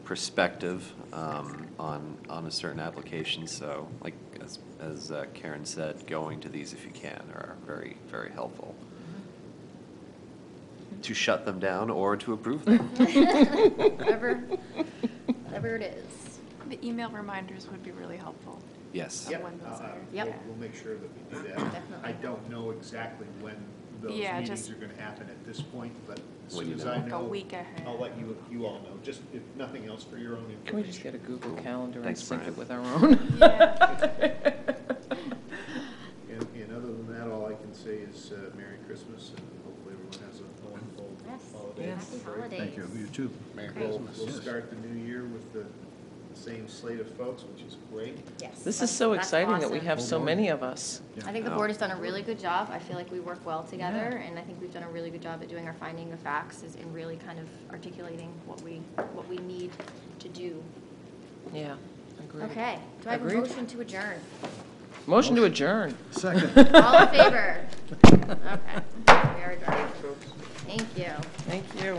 perspective um, on, on a certain application. So like, as, as uh, Karen said, going to these if you can are very, very helpful. To shut them down or to approve them. Whatever, whatever it is. The email reminders would be really helpful. Yes. Yep, when those uh, are- we'll- We'll make sure that we do that. Definitely. I don't know exactly when those Yeah, meetings just- are gonna happen at this point, but as When soon you as know. I Like a know. week ahead. I'll let you, you all know, just if nothing else for your own information. Can we just get a Google Calendar and Thanks, sync Brian. it with our own? Yeah. And, and other than that, all I can say is uh, Merry Christmas and hopefully everyone has a wonderful Yes. holiday. Yes. Happy holidays. Thank you, you too. Merry We'll, Christmas. we'll Yes. start the new year with the same slate of folks, which is great. Yes. This is so that's exciting that we awesome. have so many of us. I think the board has done a really good job. I feel like we work well together, and I think we've done a really good job at doing our finding of facts is in really kind of articulating what we, what we need to do. Yeah, agreed. Okay, do I have a Agreed. motion to adjourn? Motion to adjourn. Second. All in favor? Okay, we are adjourned. Thank you. Thank you.